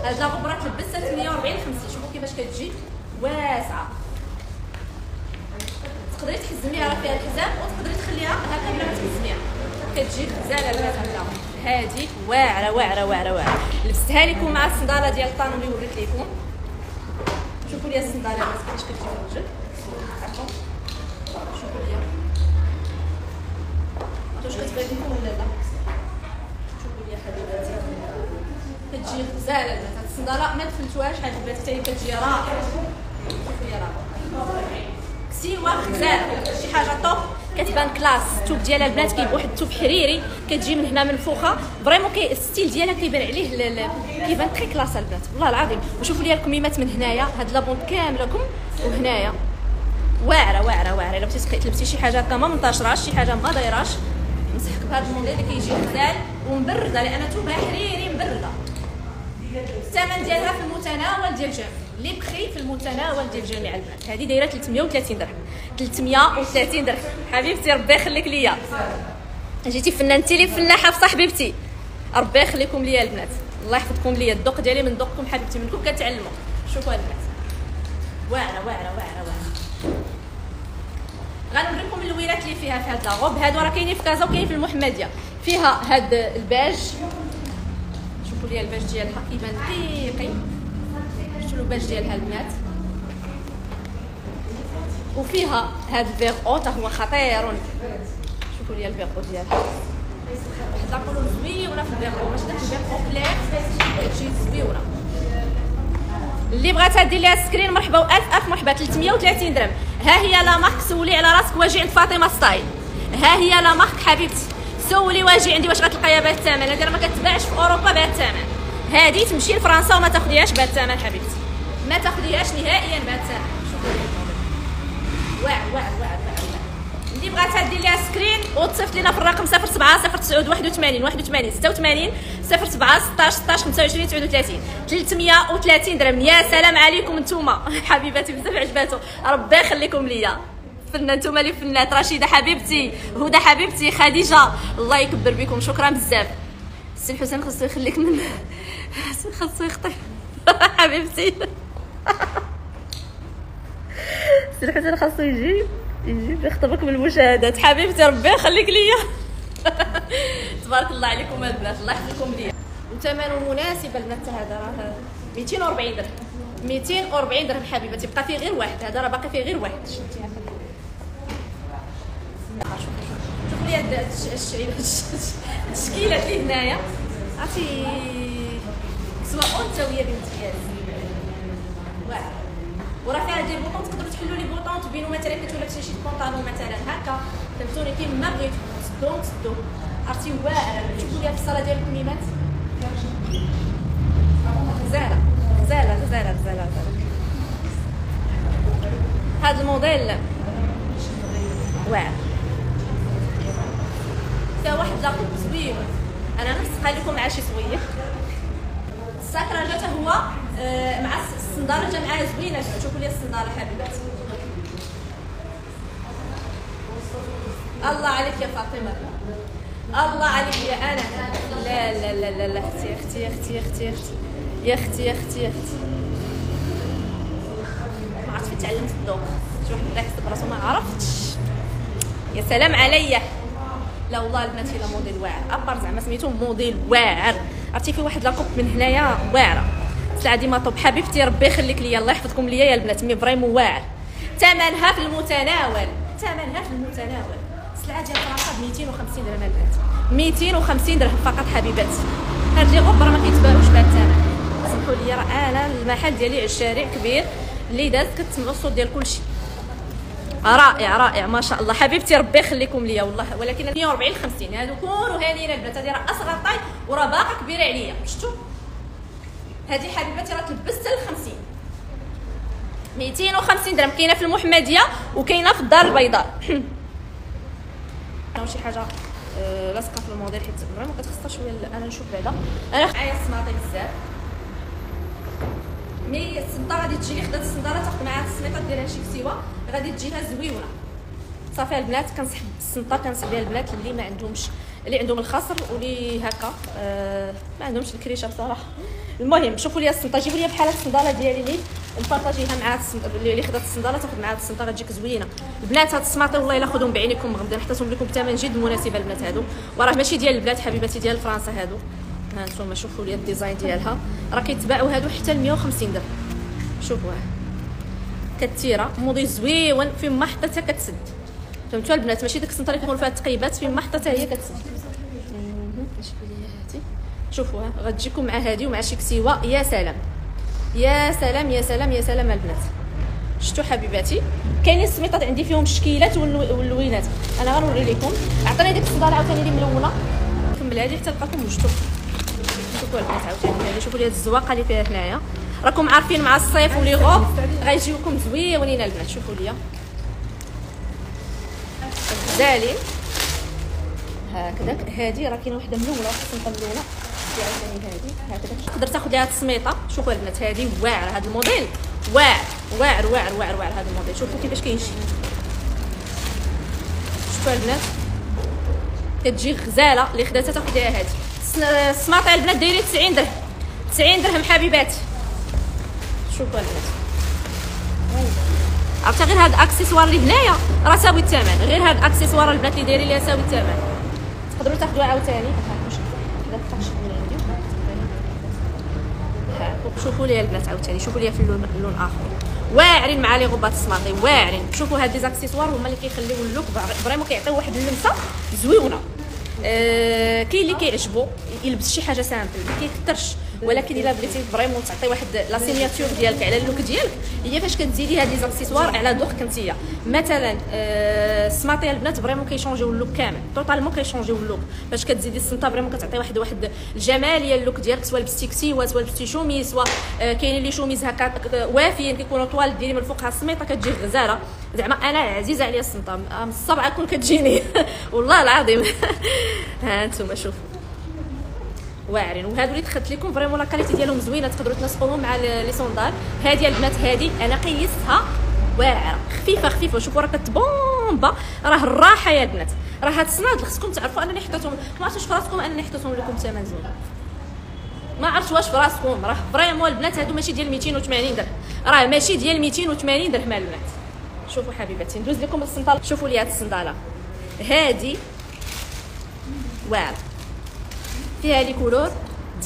هاد la couleur راه تلبس 48 50 شوفوا كيفاش كتجي. واسعة. تقدري تحزميها راه فيها الحزام وتقدري تخليها هكا بلا ما تحزميها. كتجي غزالة البنات هكا هادي. واعرة واعرة واعرة واعرة. لبستها لكم مع الصندالة ديال الطانو اللي وريت لكم. شوفوا لي الصندالة كيفاش كتجي. في الوجه شوفوا لي. واش كتبان لكم ولا لا؟ شوفوا لي حبيباتي كتجي غزالة هاد الصندالة ما دفنتوهاش. حبيباتي حتى هي كتجي رائعه شوفوا لي رائعه كسيوة غزال شي حاجة top. كتبان classe التوب ديالها البنات كيبقى واحد التوب حريري كتجي من هنا منفوخه vraiment كي ال style ديالها كيبان عليه كيبان très classe البنات. والله العظيم. وشوفوا لي الكميمات من هنايا. هاد لابونط كامله لكم وهنايا. واعرة واعرة واعرة. إلا بغيتي تلبسي شي حاجة هكا ما شي حاجة ما دايراش نصحك بهذا الموديل اللي كيجي غزال ومبردة لأن توبها حريري مبردة. الثمن ديالها في المتناول ديال الجميع لي بخي في المتناول ديال جميع البنات. هذه دايرة 330 درهم. 330 درهم. حبيبتي ربي يخليك ليا. جيتي فنانتي لي فلاحه في صاحبتي ربي يخليكم ليا البنات. الله يحفظكم ليا. الذوق ديالي من ذوقكم حبيبتي منكم كتعلموا. شوفوا البنات. واعرة واعرة واعرة واعرة. غنوريكم اللويرات اللي فيها في هاد لاغوب هادو راه كاينين في كازا وكاينين في المحمدية. فيها هاد الباج. شوفوا لي الباج ديالها. كيبان دقيقي شفتوا الباج ديالها البنات؟ وفيها هاد الفيغ تا هو خطير. شوفوا لي الفيغ ديالها. حنا نقولوا زويونه في الفيغ ماشي داك ال vert clair تجي زويونه اللي بغاتها دير ليها screen مرحبا وألف ألف مرحبا. 330 درهم. ها هي la marque. سولي على راسك. واجي عند فاطمة ستايل. ها هي la marque حبيبتي. سولي واجي عندي. واش غتلقايها بهذا الثمن؟ هذه ما كتباعش في أوروبا بهذا الثمن. هذه تمشي لفرنسا وما تاخديهاش بهذا الثمن حبيبتي. ما تاخديهاش نهائيا بهذا الثمن. اللي بغات دير ليها screen وتصيفط لنا في الرقم 07 09 81 81 86 07 16 16 25 39 330 درهم. يا سلام عليكم نتوما. حبيباتي بزاف عجباتو. ربي يخليكم ليا. فنان نتوما اللي فنات رشيدة حبيبتي. هدى حبيبتي خديجة. الله يكبر بكم. شكرا بزاف. السي الحسين خصو يخليك من خصو يخطي. حبيبتي. السي الحسين خاصو يجي يجي يخطبك بالمشاهدات حبيبتي ربي يخليك ليا. تبارك الله عليكم البنات الله يحفظكم ليا. وثمنه مناسب البنات هذا راه 240 درهم. 240 درهم حبيبتي بقى فيه غير واحد هذا راه باقي فيه غير واحد. شوفوا لي التشكيلات اللي هنايا. عرفتي؟ سواء أنثوية بامتياز واعر وراه فيها لي بوطون تبينوا مثلا كتولك شي بونطالون مثلا هكا فهمتوني كيما بغيتو تسدو تسدو عرفتي واعر تشوفوا ليها في الصالة ديال الكميمات غزاله غزاله غزاله غزاله هذا الموديل. واعر. فيها واحد لاكوب زوين أنا قال لكم مع شي صويه الساكرا جات هو آه، مع الصنداره جا معاه زوينة شوفوا لي الصنداره حبيباتي الله عليك يا فاطمة. الله عليك يا أنا. لا لا لا لا لا أختي أختي أختي أختي أختي. يا أختي يا أختي يا أختي. ما عرفتش فين تعلمت الذوق شي واحد بدا يحس براسو ما عرفتش. يا سلام عليا. لا والله البنات الا موديل واعر. à part زعما سميتو موديل واعر. عرفتي في واحد la coupe من هنايا واعرة. سلعه ديما top حبيبتي ربي يخليك ليا. الله يحفظكم ليا يا البنات. mais vraiment واعر. ثمنها في المتناول. ثمنها في المتناول. السلعه ديال فرنسا ب 250 درهم البنات. 250 درهم فقط حبيباتي. هاد لي غوب راه ما كيتباعوش بهذا الثمن سمحوا لي راه أنا المحل ديالي على الشارع كبير. اللي داز كتسمعوا الصوت ديال كلشي. رائع رائع. ما شاء الله. حبيبتي ربي يخليكم ليا. والله. ولكن 140 50 هادو كونوا هانيين البنات. هادي راه أصغر طاي وراه باقا كبيرة عليا. شفتوا؟ هادي حبيباتي راه تلبست ل 50 250 درهم. كاينة في المحمدية وكاينة في الدار البيضاء. شي حاجة آه، لاصقه في الموديل حيت vraiment كتخصها شوية أنا نشوف بعدا. أنا معايا السماطي بزاف. mais السنطه غادي تجي خدات السنطه تاخذ معاها السميطه ديالها شي كسيوه غادي تجيها زويونة. صافي البنات كنسحب السنطه كنسحب بها البنات اللي ما عندهمش اللي عندهم الخصر واللي هكا آه ما عندهمش الكريشة بصراحة. المهم شوفوا لي السنطه جيبوا لي بحال الصنداله ديالي اللي نبارطاجيها مع اللي خدات الصنداله تاخذ معاها الصنداله غتجيك زوينة. البنات هاد السماطي والله إلا خذوهم بعينكم غدا نحطهم لكم بثمن جد مناسب البنات هادو. وراه ماشي ديال البلاد حبيباتي ديال فرنسا هادو. ها نتوما شوفوا لي ال design ديالها. راه كيتباعوا هادو حتى ل 150 درهم. شوفوا كتيرة موديل زويون فين ما حطيتها كتسد. فهمتوا؟ البنات ماشي ديك السنطره اللي كيكونوا فيها التقيبات فين ما حطيتها هي كتسد. لي شوفوا غتجيكم مع هادي ومع شي كسيوة. يا سلام. يا سلام يا سلام يا سلام البنات. شفتوا حبيباتي؟ كاينين السميطات عندي فيهم الشكيلات واللوينات. أنا غنوري لكم عطيني ديك الصداله عاوتاني اللي ملونة. كمل هذه حتى لقاكم وجدتو شوفوا البنات عاوتاني. هذه شوفوا لي هاد الزواقة اللي فيها هنايا. راكم عارفين مع الصيف ولي غوب غيجيوكم زويونين البنات. شوفوا ليا. غزالين هكذاك. هذه راه كاينة وحده ملونة الصنطه ملونه تقدر تاخذ ليها السميطه شوفوا البنات هذه واعرة هذا الموديل واعر واعر واعر واعر واعر هذا الموديل. شوفوا كيفاش كيمشي شوفوا البنات. كتجي غزالة اللي خداتها تاخذ ليها هذه السماطه البنات دايرين 90 درهم. 90 درهم حبيباتي شوفوا البنات. عرفتي غير هاد الاكسسوار اللي هنايا راه ساوي الثمن. غير هاد الاكسسوار البنات اللي دايرين ليها ساوي الثمن. تقدروا تاخذوها عاوتاني. شوفوا لي البنات عاوتاني شوفوا لي في اللون اللون آخر. واعرين مع لي غوبات السماطي واعرين. شوفوا هاد les accessoires هما اللي كيخليو ال look vraiment كيعطيو واحد اللمسة زويونه آه كاين اللي كيعجبو يلبس شي حاجة simple ما كيكثرش ولكن إلا بغيتي vraiment تعطي واحد la signature ديالك على ال look ديالك هي فاش كتزيدي هاد les accessoires على ذوقك انتيا مثلا آه السماطيه البنات vraiment كيشونجيو ال look كامل totalement كيشونجيو ال look. فاش كتزيدي السمطه vraiment كتعطي واحد واحد الجماليه ال look ديالك سواء لبستي كسيوه سواء لبستي شوميز سواء آه كاينين les chemises هكا وافيين كيكونوا طوال ديري من فوقها السميطه كتجي غزاله زعما أنا عزيزة عليا السمطه من الصبعه كون كتجيني. والله العظيم. ها أنتم شوفوا. واعرين. وهادو اللي دخلت لكم vraiment la qualité ديالهم زوينة تقدروا تنسقوهم مع les sandales هادي البنات هادي أنا قيستها واعرة. خفيفة خفيفة. شوفوا راه كتبومبا راه الراحة يا البنات. راه هاد الصنادل خصكم تعرفوا أنني حطيتهم. ما عرفتش في راسكم أنني حطيتهم لكم ثمن زوين. ما عرفتش واش في راسكم. راه فريمون البنات هادو ماشي ديال 280 درهم. راه ماشي ديال 280 درهم البنات. شوفوا حبيباتي ندوز لكم الصنداله شوفوا لي هاد الصندالة. هادي واعرة. فيها les couleurs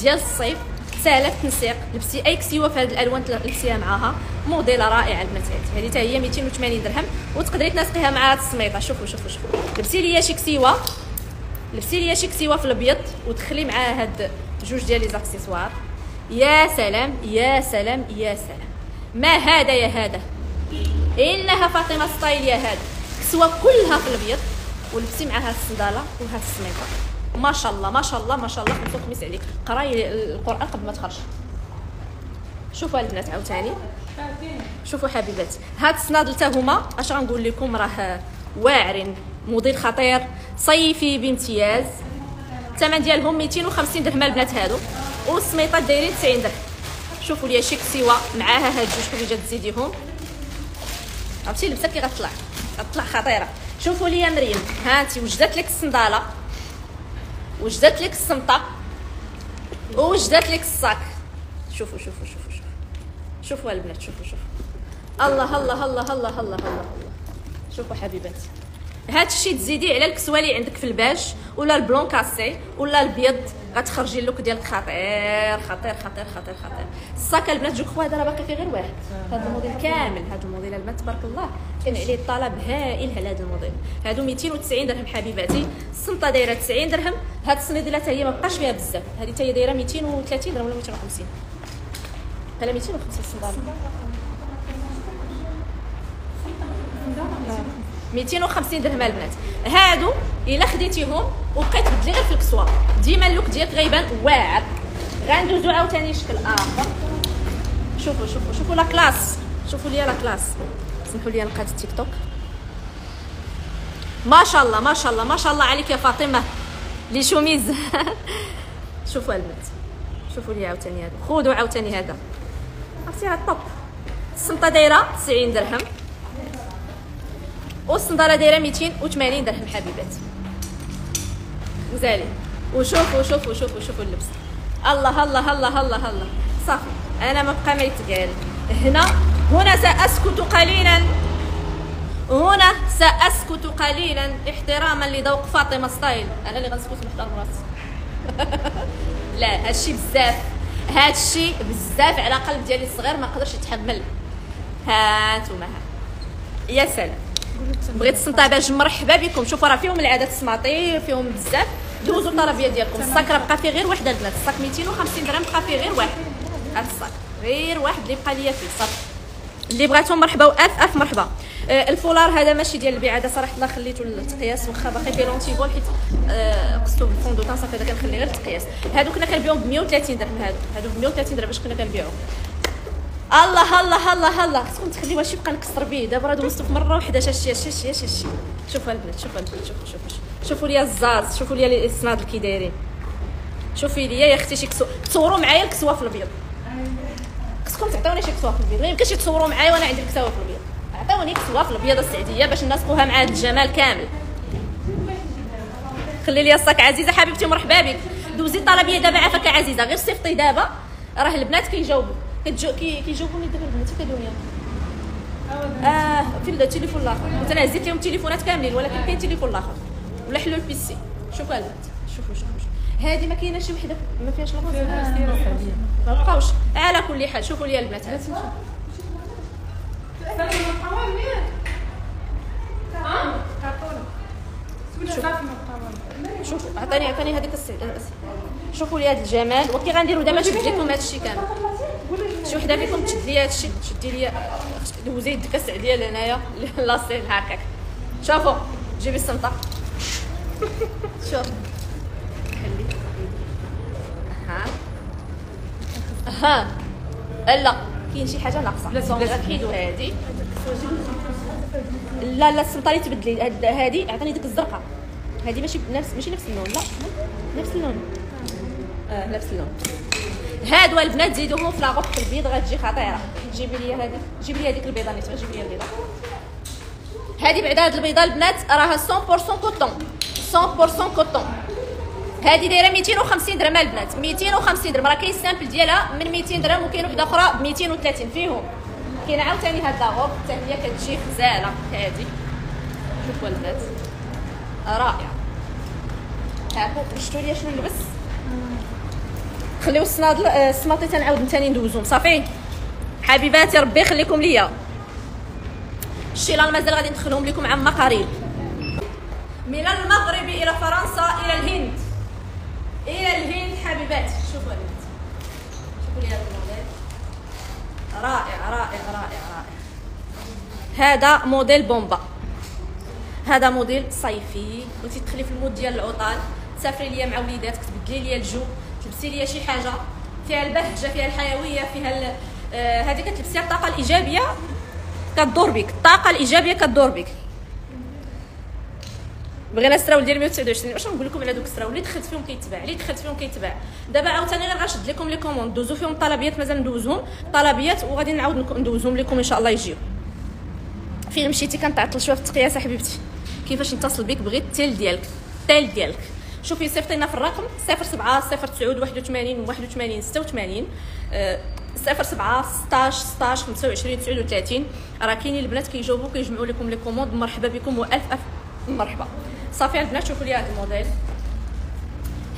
ديال الصيف سهله التنسيق لبستي أي كسيوة في هذه الألوان تلبسيها معاها. موديلة رائعة البنات هذه حتى هي 280 درهم. وتقدري تناسقيها مع هاد السميطه شوفوا شوفوا شوفوا لبسي ليا شي كسيوة. لبسي ليا شي كسيوة في الأبيض ودخلي معاها هاد جوج ديال les accessoires. يا سلام يا سلام يا سلام. ما هذا يا هذا؟ إنها فاطمة Style يا هذا. كسوة كلها في الأبيض. ولبسي معها الصندالة وهاد السميطه ما شاء الله ما شاء الله ما شاء الله خمسة وخميس عليك. قراي القرآن قبل ما تخرج. شوفوا البنات عاوتاني. شوفوا حبيباتي. هاد الصنادل حتى هما اش غنقول لكم؟ راه واعرين. موديل خطير. صيفي بامتياز الثمن ديالهم 250 درهم البنات هادو. والسميطات دايرين 90 درهم. شوفوا لي شي كسيوة معاها هاد جوج حويجات تزيديهم. عرفتي اللبسة كي غتطلع. غتطلع خطيرة. شوفوا لي مريم. ها انت وجدت لك الصندالة. وجدت لك السمطه وجدت لك الصاك؟ شوفوا شوفوا شوفوا شوفوا. شوفوا البنات شوفوا شوفوا. الله الله الله الله الله الله شوفوا حبيباتي هاد الشيء تزيديه على الكسوه اللي عندك في الباج ولا ال blanc cassé ولا البيض غتخرجي ال look ديالك خطير خطير خطير خطير خطير. الصاك البنات جو كخوا هذا راه باقي فيه غير واحد. هذا الموديل كامل هذا الموديل البنات تبارك الله. كان عليه الطلب هائل على هذا الموديل. هادو 290 درهم حبيباتي. السنطه دايرة 90 درهم. هاد الصنيدله حتى هي ما بقاش فيها بزاف. هذه حتى هي دايره 230 درهم ولا 250 قال 250 الصنداله 250 درهم البنات. هادو إلا خديتيهم وبقيت تبدلي غير في الكسوة. ديما ال look ديالك غيبان واعر. غندوزو عاوتاني شكل آخر. شوفوا شوفوا شوفوا la classe. شوفوا لي la classe. سمحوا لي نقاد التيك توك. ما شاء الله ما شاء الله ما شاء الله عليك يا فاطمة. les chemises. شوفوا البنات. شوفوا لي عاوتاني هذا خذوا عاوتاني هذا. عرفتي هاد الطوب؟ السمطة دايرة 90 درهم. والصنداله دايره 280 درهم حبيباتي غزالي وشوفوا شوفوا شوفوا شوفوا اللبس الله الله الله الله الله صافي أنا ما بقى ما يتقال هنا هنا ساسكت قليلا هنا ساسكت قليلا احتراما لذوق فاطمه ستايل أنا اللي غنسكت نحضر راسي لا هادشي بزاف هادشي بزاف على قلب ديالي الصغير ما قدرش يتحمل هانتوما ها يا سلام بغيت السمطه مرحبا بكم. شوفوا راه فيهم العدد السماطي فيهم بزاف. دوزوا الطلبيه ديالكم. الصاك راه بقى فيه غير وحده البنات الصاك 250 درهم بقى فيه غير واحد. هذا الصاك. غير واحد اللي بقى ليا فيه. صافي. اللي بغاتهم مرحبا وألف ألف مرحبا. آه الفولار هذا ماشي ديال البيع هذا صراحة الله خليته للتقياس. واخا باقي فيه l'antivol حيت آه قصتو بالفوندو صافي هذا كنخلي غير التقياس. هادو كنا كنبيعهم ب 130 درهم. هادو هادو ب 130 درهم باش كنا كنبيعهم الله الله الله الله. خصكم تخليوها شي بقى نكسر به دابا راه دوزتو في مرة وحدة. شاشي شاشي شاشي شوفوا البنات شوفوا البنات شوفوا شوفوا شوفوا. لي الزاز شوفوا لي السناد كي دايرين شوفي لي يا أختي شي كسوه تصوروا معايا الكسوة في الابيض خصكم تعطيوني شي كسوة في الابيض ما يمكنش تصوروا معايا وأنا عندي الكسوة في الابيض عطيوني كسوة في الابيض السعديه باش نسقوها مع هذا الجمال كامل. خلي لي الصاك عزيزة حبيبتي مرحبا بك. دوزي الطلبيه دابا عافاك عزيزة. غير صيفطي دابا. راه البنات كيجاوبوا. كتجو كي كيجاوبوني دابا البنات كيدوني آه في التليفون الآخر. مثلا أنا هزيت لهم التليفونات كاملين ولكن كاين تليفون الآخر. ولا حلوا ال PC شوفوا البنات شوفوا شوفوا هذه ما كاينة شي وحدة ما فيهاش la rose ما بقاوش. على كل حال شوفوا لي البنات. شوفوا عطاني عطاني هذيك شوفوا لي هذا الجمال. وكي غنديروا دابا نشد لكم هذا الشيء كامل. شي وحده فيكم تشد لي هذا الشيء تشدي لي دوزي يدك السعديه لهنايا. لاصين هكاك. شوفوا جيبي السمطه شوف. خلي. ها ها لا كاين شي حاجة ناقصة. تحيدوا هذه لا لا السمطه اللي تبدلي هذه عطيني ديك الزرقاء هذه ماشي نفس ماشي نفس اللون لا. نفس اللون. آه نفس اللون. هادو البنات زيدوهم في la robe في البيض غتجي خطيرة. جيبي لي هذه جيبي لي هذيك البيضة نيت جيبي لي البيضة. هذه بعدا هاد البيضة البنات راها 100% coton 100% coton هذه دايرة 250 درهم البنات. 250 درهم. راه كاين ال simple ديالها من 200 درهم وكاين وحدة أخرى ب 230 فيهم. كاين عاوتاني هاد لاغوب حتى هي كتجي غزالة. هادي. شوفوا البنات. رائعة. هاكو شفتوا لي شنو نلبس خليو الصنادل آه، السماطي تنعاود ثاني ندوزهم صافي؟ حبيباتي ربي يخليكم ليا. الشيلان مازال غادي ندخلهم لكم عما قريب من المغرب إلى فرنسا إلى الهند. إلى الهند حبيباتي. شوفوا البنات شوفوا لي الموديل. رائع رائع رائع رائع. هذا موديل بومبا. هذا موديل صيفي. بغيتي تدخلي في ال mode ديال العطل. تسافري ليا مع وليداتك تبدلي ليا الجو. تلبسي ليا شي حاجة فيها البهجة فيها الحيوية فيها آه هذه كتلبسيها الطاقة الإيجابية كدور بك. الطاقة الإيجابية كدور بك. بغينا السراول ديال 129 واش نقول لكم على دوك السراول؟ اللي دخلت فيهم كيتباع اللي دخلت فيهم كيتباع. دابا عاوتاني غير غنشد لكم les commandes. دوزو فيهم طلبيات مازال ندوزهم. طلبيات وغادي نعاود ندوزهم لكم إن شاء الله يجيو. فين مشيتي كنتعطل شوية في التقياس حبيبتي كيفاش نتصل بك بغيت ال tél ديالك. ال tél ديالك. شوفي صيفطينا في الرقم 07 0 81 81 86 صفر سبعة ستاش ستاش خمسة وعشرين تسعود وثلاثين. راه كاينين البنات كيجاوبوا كيجمعوا لكم les commandes. مرحبا بكم وألف ألف مرحبا. صافي البنات شوفوا لي هذا الموديل.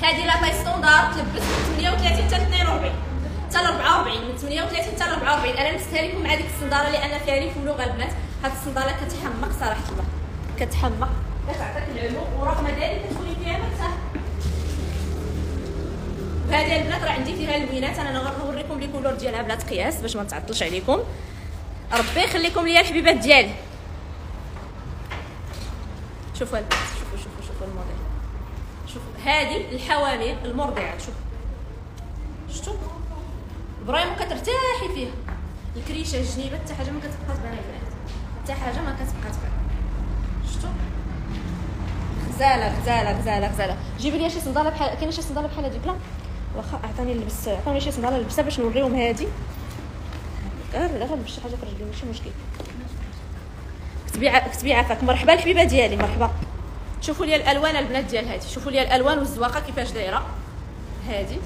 هذه la taille standard تلبس من 38 حتى 42 حتى 44 من 38 حتى 44 أنا لبستها لكم مع ديك الصنداله أنا فيها لي في اللغة البنات. هاد الصنداله كتحمق صراحة الله. كتحمق. كتعطيك العلو ورغم ذلك كتكوني فيها مرتاح هذه البنات راه عندي فيها اللوينات أنا نوريكم les couleurs ديالها بلا تقياس باش ما نتعطلش عليكم. ربي يخليكم ليا الحبيبات ديالي. شوفوا البنات شوفوا شوفوا شوفوا الموديل. شوفوا. هذه الحوامل المرضعات شوفوا. شفتوا؟ فريمون كترتاحي فيها. الكريشة الجنيبة حتى حاجة ما كتبقى تبان البنات حتى حاجة ما كتبقى تبان شفتوا؟ غزاله غزاله غزاله غزاله جيبي لي شي صنداله بحال كاينة شي صنداله بحال هذيك لا. واخا عطاني نلبس عطاني شي صنداله نلبسها باش نوريهم هادي. لا غنلبس شي حاجة في رجلي ماشي مشكل. كتبي كتبي عافاك. مرحبا الحبيبة ديالي مرحبا. شوفوا لي الألوان البنات ديال هادي. شوفوا لي الألوان والزواقة كيفاش دايرة. هادي.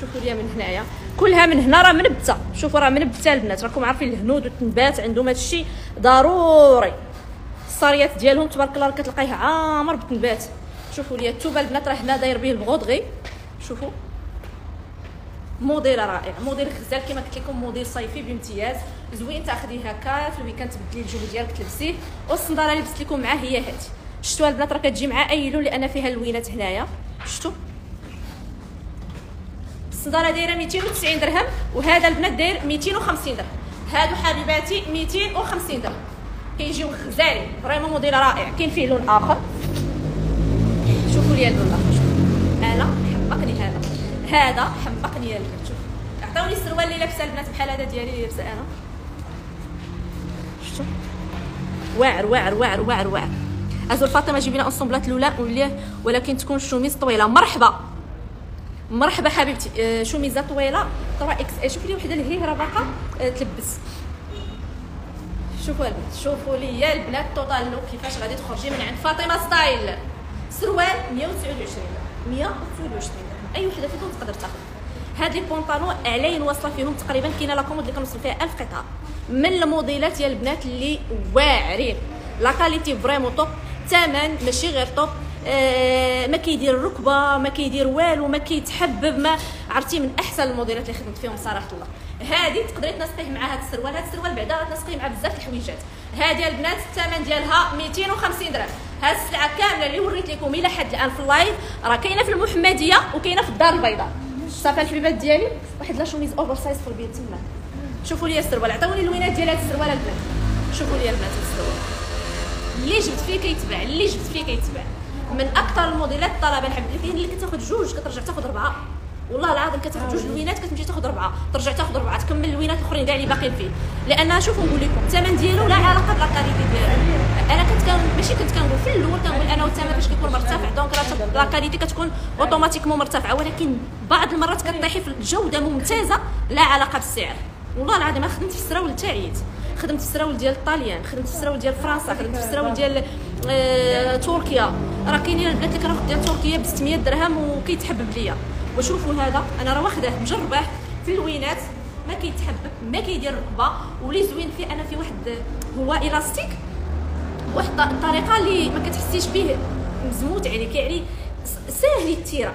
شوفوا لي من هنايا. كلها من هنا راه منبته شوفوا راه منبته البنات. راكم عارفين الهنود والتنبات عندهم هادشي ضروري. الصاريات ديالهم تبارك الله كتلقايه عامر بالتنبات شوفوا لي التوبة البنات راه هنا داير به البغودغي شوفوا. موديل رائع موديل غزال كما قلت لكم موديل صيفي بامتياز. زوين تاخذيه هكا في الـ week-end تبدلي الجو ديالك تلبسيه. والصندارة اللي لبست لكم معاه هي هذه شفتوا البنات راه كتجي مع أي لون لأن فيها اللوينات هنايا. شفتوا؟ الصندارة دايرة 290 درهم وهذا البنات داير 250 درهم. هادو حبيباتي 250 درهم. كيجيو غزالين vraiment modèle رائع. كاين فيه لون آخر. شوفوا لي اللون الآخر. أنا حمقني هذا. هذا حمقني يا البنات شوف عطاوني السروال اللي لابسة البنات بحال هذا ديالي لابسة أنا. شفتوا؟ واعر واعر واعر واعر واعر. أزول فاطمة جيبي ensemble ات الأولى ولكن تكون شوميز طويلة. مرحبا. مرحبا حبيبتي. آه، شوميزة طويلة. 3 X شوفي لي وحدة اللي هي راه باقا آه، تلبس. شوفوا البنات شوفوا لي البنات total look كيفاش غادي تخرجي من عند فاطمة Style. سروال 129 129 أي وحدة فيكم تقدر تاخذ. هاد les pantalons علين واصلة فيهم تقريبا كاينة la commande اللي كنوصل فيها 1000 قطعة. من الموديلات ديال البنات اللي واعرين. la qualité vraiment top ثمن ماشي غير top آه ما كيدير الركبة ما كيدير والو ما كيتحبب ما عرفتي من أحسن الموديلات اللي خدمت فيهم صراحة الله. هذه تقدري تنسقيه مع هذا السروال. هذا السروال بعدا تنسقيه مع بزاف الحويجات. هذه البنات الثمن ديالها 250 درهم. هذه السلعة كاملة اللي وريت لكم إلى حد الآن في ال live راه كاينة في المحمدية وكاينة في الدار البيضاء. صافي الحبيبات ديالي؟ واحد la chemise oversize في البيت تما. شوفوا لي السروال. عطوني اللوينات ديال هذا السروال البنات. شوفوا لي البنات السروال. اللي جبت فيه كيتباع اللي جبت فيه كيتباع. من أكثر الموديلات طلبا الحبيبات اللي كتاخذ جوج كترجع تاخذ اربعه والله العظيم كتاخذ جوج لوينات كتمشي تاخذ اربعه ترجع تاخذ اربعه تكمل اللوينات الأخرين كاع اللي باقيين فيه. لأن شوفوا نقول لكم الثمن ديالو لا علاقة بال qualité ديالو أنا كنت كان ماشي كنت كنقول في الأول كنقول أنا والثمن فاش كيكون مرتفع donc la qualité كتكون automatiquement مرتفعة. ولكن بعض المرات كطيحي في الجودة ممتازة لا علاقة بالسعر. والله العظيم خدمت في السراول تاعيت خدمت في السراول ديال الطاليان خدمت في السراول ديال فرنسا خدمت في السراول ديال آه تركيا. راه كاينين البنات اللي كناخذ ديال تركيا ب 600 درهم وكيتحبب ليا. وشوفوا هذا. أنا راه واخداه مجرباه في اللوينات ما كيتحبب ما كيدير ركبة. ولي زوين فيه أنا في واحد هو إلاستيك. واحد الطريقة اللي ما كتحسيش به مزموت عليك يعني ساهل التيره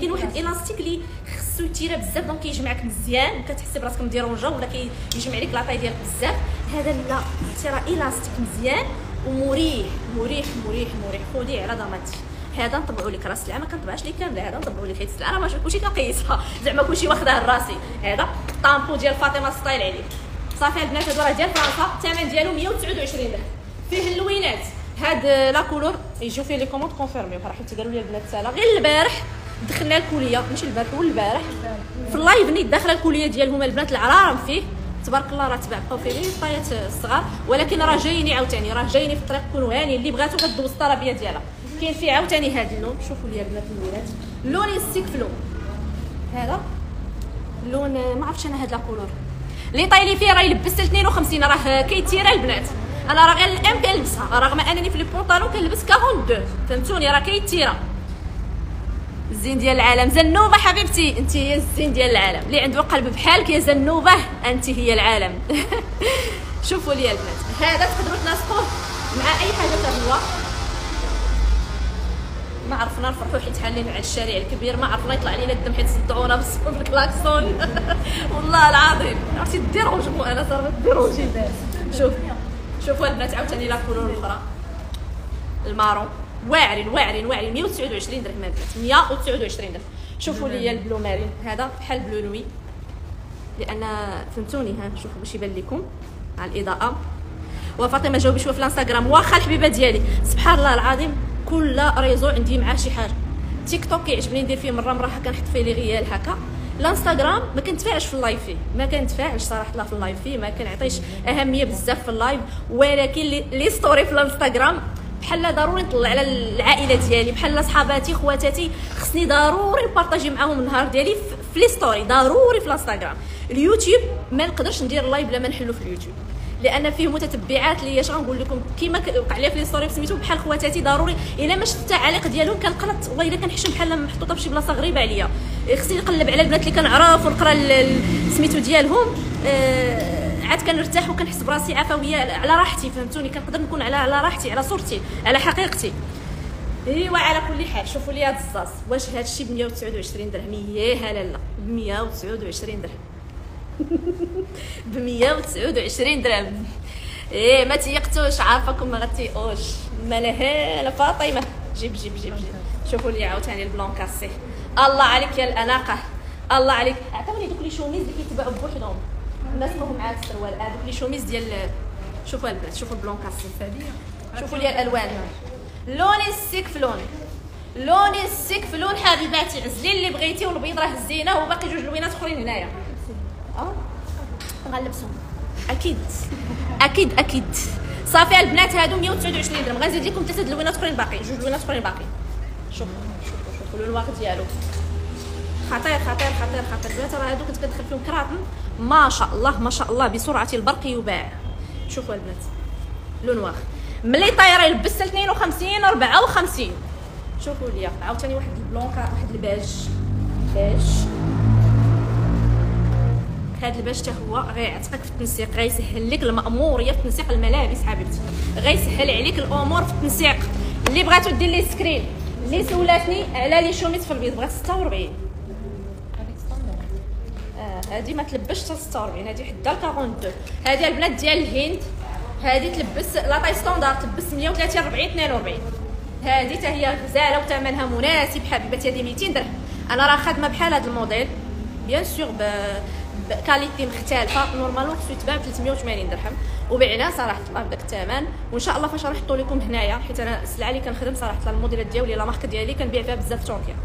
كاين واحد إلاستيك اللي خصو يتيره بزاف دونك كيجمعك مزيان. كتحسي براسك مديرونجه ولا كيجمع لك لاطاي ديالك بزاف. هذا لا تيره إلاستيك مزيان ومريح مريح مريح مريح. خذيه على ضمانتي هذا نطبعوا لك راه السلعه ما كنطبعش لك كامله هذا نطبعوا لك حيت السلعه راه كلشي كنقيسها زعما كلشي واخدها لراسي هذا طامبو ديال فاطمة ستايل عليه صافي البنات هادو راه ديال فرنسا. الثمن ديالو 129 درهم فيه اللوينات. هاد لا كولور يجيو فيه لي كوموند كونفيرمي. حيت قالوا لي البنات سالا. غير البارح دخلنا الكليه ماشي البارح هو البارح. في اللايف نيت داخله الكليه ديالهم البنات العرارم فيه. تبارك الله راه تبعقوا فيه غير طايات الصغار. ولكن راه جايني عاوتاني. راه جايني في الطريق كونوا هاني. اللي بغاتو غدوز الطلبيه ديالها. كاين فيه عاوتاني هاد اللون. شوفوا لي البنات اللونات لون السيكفلو. هذا. لون ما عرفتش أنا هاد لا كولور. اللي طايلي فيه راه يلبس 52 راه كيتيرا البنات. أنا راه غير الأم كنلبسها رغم أنني في لي بونطالون كنلبس 42 فهمتوني؟ راه كيتيرا الزين ديال العالم. زنوبة حبيبتي. أنت هي الزين ديال العالم. اللي عنده قلب بحالك يا زنوبة أنت هي العالم. شوفوا لي البنات. هذا تقدروا تناسقوه مع أي حاجة هو ما عرفنا نفرحوا حيت حالين على الشارع الكبير. ما عرفنا يطلع علينا الدم حيت صدعونا بالكلاكسون والله العظيم. عرفتي ديروج أنا صار ديروجي شوف شوفوا البنات عاوتاني لا كولور الأخرى. المارون واعرين واعرين واعرين. 129 درهم البنات 129 درهم. شوفوا لي البلو مارين. هذا بحال بلو نوي لأن فهمتوني ها شوفوا باش يبان لكم. مع الإضاءة. وفاطمة جاوبي شوية في الإنستغرام. واخا الحبيبة ديالي. سبحان الله العظيم. كل réseau عندي معاه شي حاجة. تيك توك كيعجبني ندير فيه مرة مرة كنحط فيه les reels هكا. الانستغرام ما كنتفاعلش في ال live فيه. ما كنتفاعلش صراحة لا في ال live فيه ما كنعطيش أهمية بزاف في ال live. ولكن les stories في الانستغرام بحال ضروري نطلع على العائلة ديالي بحال صحاباتي خواتاتي خصني ضروري ن partager معاهم النهار ديالي في les stories ضروري في الانستغرام. اليوتيوب ما نقدرش ندير live بلا ما نحلو في اليوتيوب. لأن فيه متتبعات اللي اش غنقول لكم؟ كيما وقع لي في les stories سميتو بحال خواتاتي ضروري. إلا ما شفت التعاليق ديالهم كنقلط والله إلا كنحشم بحال محطوطة في شي بلاصة غريبة عليا. خصني نقلب على البنات اللي كنعرف ونقرا سميتو ديالهم. آه عاد كنرتاح وكنحس براسي عفوية على راحتي فهمتوني؟ كنقدر نكون على على راحتي على صورتي على حقيقتي. إيوا على كل حال. شوفوا لي هاد الزاز. واش هاد الشيء ب 129 درهم؟ يا هلا لا ب 129 درهم. ب 129 درهم. إيه ما تيقتوش عارفاكم ما غتيقوش. مالها لا فاطمة. جيب جيب جيب جيب. شوفوا لي عاوتاني البلون كاسي. الله عليك يا الأناقة. الله عليك. عطوني دوك لي شوميز اللي كيتباعوا بوحدهم. ناسقهم مع السروال هذوك لي شوميز ديال شوفوا البنات. شوفوا البلون كاسي. شوفوا لي الألوان. لوني السيك في لون. لوني السيك في لون. حبيباتي عزلي اللي بغيتي والبيض راه زينة وباقي جوج لوينات أخرين هنايا. آه غنلبسهم أكيد. أكيد أكيد. صافي البنات هادو 129 درهم. غنزيد لكم ثلاثة لوينات أخرين باقي جوج لوينات أخرين باقي. شوفوا شوفوا شوفوا الواقع ديالو. خطير خطير خطير خطير. البنات راه هادو كنت كندخل فيهم كراطن ما شاء الله ما شاء الله بسرعة البرق يباع. شوفوا البنات لون واخ ملي طايرة يلبس 52 54 شوفوا لي عاوتاني واحد البلونكا واحد الباج باج هذا الباج حتى هو غيعتقك في التنسيق غيسهل لك الماموريه في تنسيق الملابس حبيبتي. غيسهل عليك الأمور في التنسيق. اللي بغاتو دير لي screen اللي سولاتني على les chemises في البيض بغات 46 آه هذه ما تلبسش حتى 46 هذه حدا 42 هذه البنات ديال الهند هذه تلبس la taille standard تلبس 130 40 42 هذه حتى هي غزالة وثمنها مناسب حبيبتي هذه 200 درهم. أنا راه خادمه بحال هذا الموديل. bien sûr ب qualité مختلفه normalement خصو يتباع ب 380 درهم وبعناه صراحة الله بداك الثمن وإن شاء الله فاش نحطو لكم هنايا حيت أنا السلعة اللي كنخدم صراحة الموديلات ديالي la marque ديالي كنبيع فيها بزاف تركيا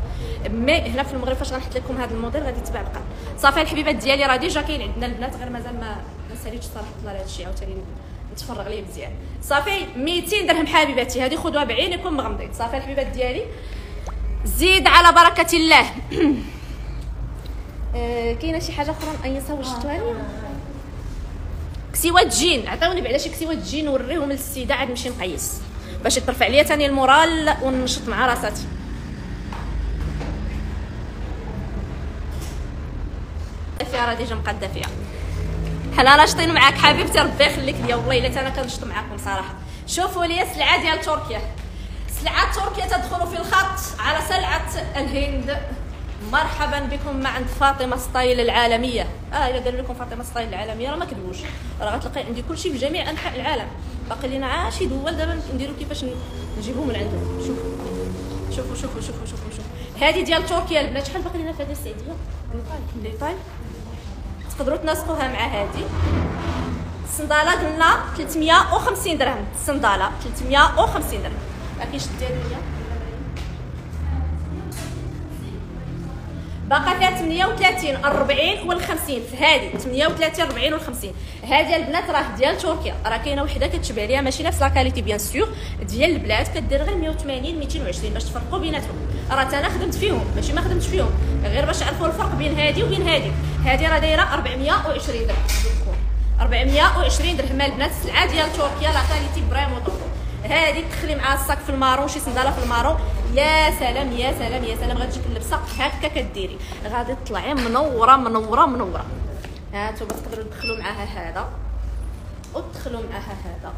mais هنا في المغرب فاش غنحط لكم هذا الموديل غادي يتباع بقى صافي الحبيبات ديالي راه déjà كاين عندنا البنات غير مازال ما ساليتش صراحة الله هذا الشيء عاوتاني نتفرغ ليه مزيان. صافي 200 درهم حبيباتي هذه خذوها بعينكم مغمضين صافي الحبيبات ديالي زيد على بركة الله. كاينة شي حاجة أخرى أي صوجتوها لي كسيوات جين عطاوني بعدا شي كسيوات جين نوريهم للسيده عاد نمشي نقيس باش ترفع ليا ثاني ال moral وننشط مع راساتي. فيها راه déjà مقاده فيها حنا ناشطين معاك حبيبتي ربي يخليك ليا والله إلا أنا كنشط معاكم صراحة. شوفوا لي السلعه ديال تركيا. سلعة تركيا تدخل في الخط على سلعة الهند. مرحبا بكم مع عند فاطمة ستايل العالمية. آه الا قالوا لكم فاطمة ستايل العالمية راه ما كذبوش. راه غتلقاي عندي كلشي في جميع أنحاء العالم. باقي لينا عاشي دول دابا نديروا كيفاش نجيبوه من عندهم. شوف شوفوا شوفوا شوفوا شوفوا شوفوا هذه ديال تركيا البنات شحال باقي لنا في هذه السعوديه les tailles تقدروا تناسقوها مع هذه الصنداله قلنا 350 درهم. الصنداله 350 درهم. ما كاينش الديال باقا فيها 38 40 وال 50 في هذه 38 40 وال 50 هذه البنات راه ديال تركيا. راه كاينة وحدة كتشبه ليها ماشي نفس la qualité bien sûr ديال البلاد كدير غير 180 220 باش تفرقوا بيناتهم. راه أنا خدمت فيهم ماشي ما خدمتش فيهم. غير باش تعرفوا الفرق بين هذه وبين هذه هذه راه دايرة 420 درهم. 420 درهم. البنات السلعة ديال تركيا la qualité vraiment top هذه تدخلي مع ال sac في ال marron شي صندالة في ال marron يا سلام يا سلام يا سلام. غتجيك اللبسة. هكا كديري. غادي تطلعي منورة منورة منورة. ها نتوما تقدروا تدخلوا معاها هذا. وتدخلوا معاها هذا.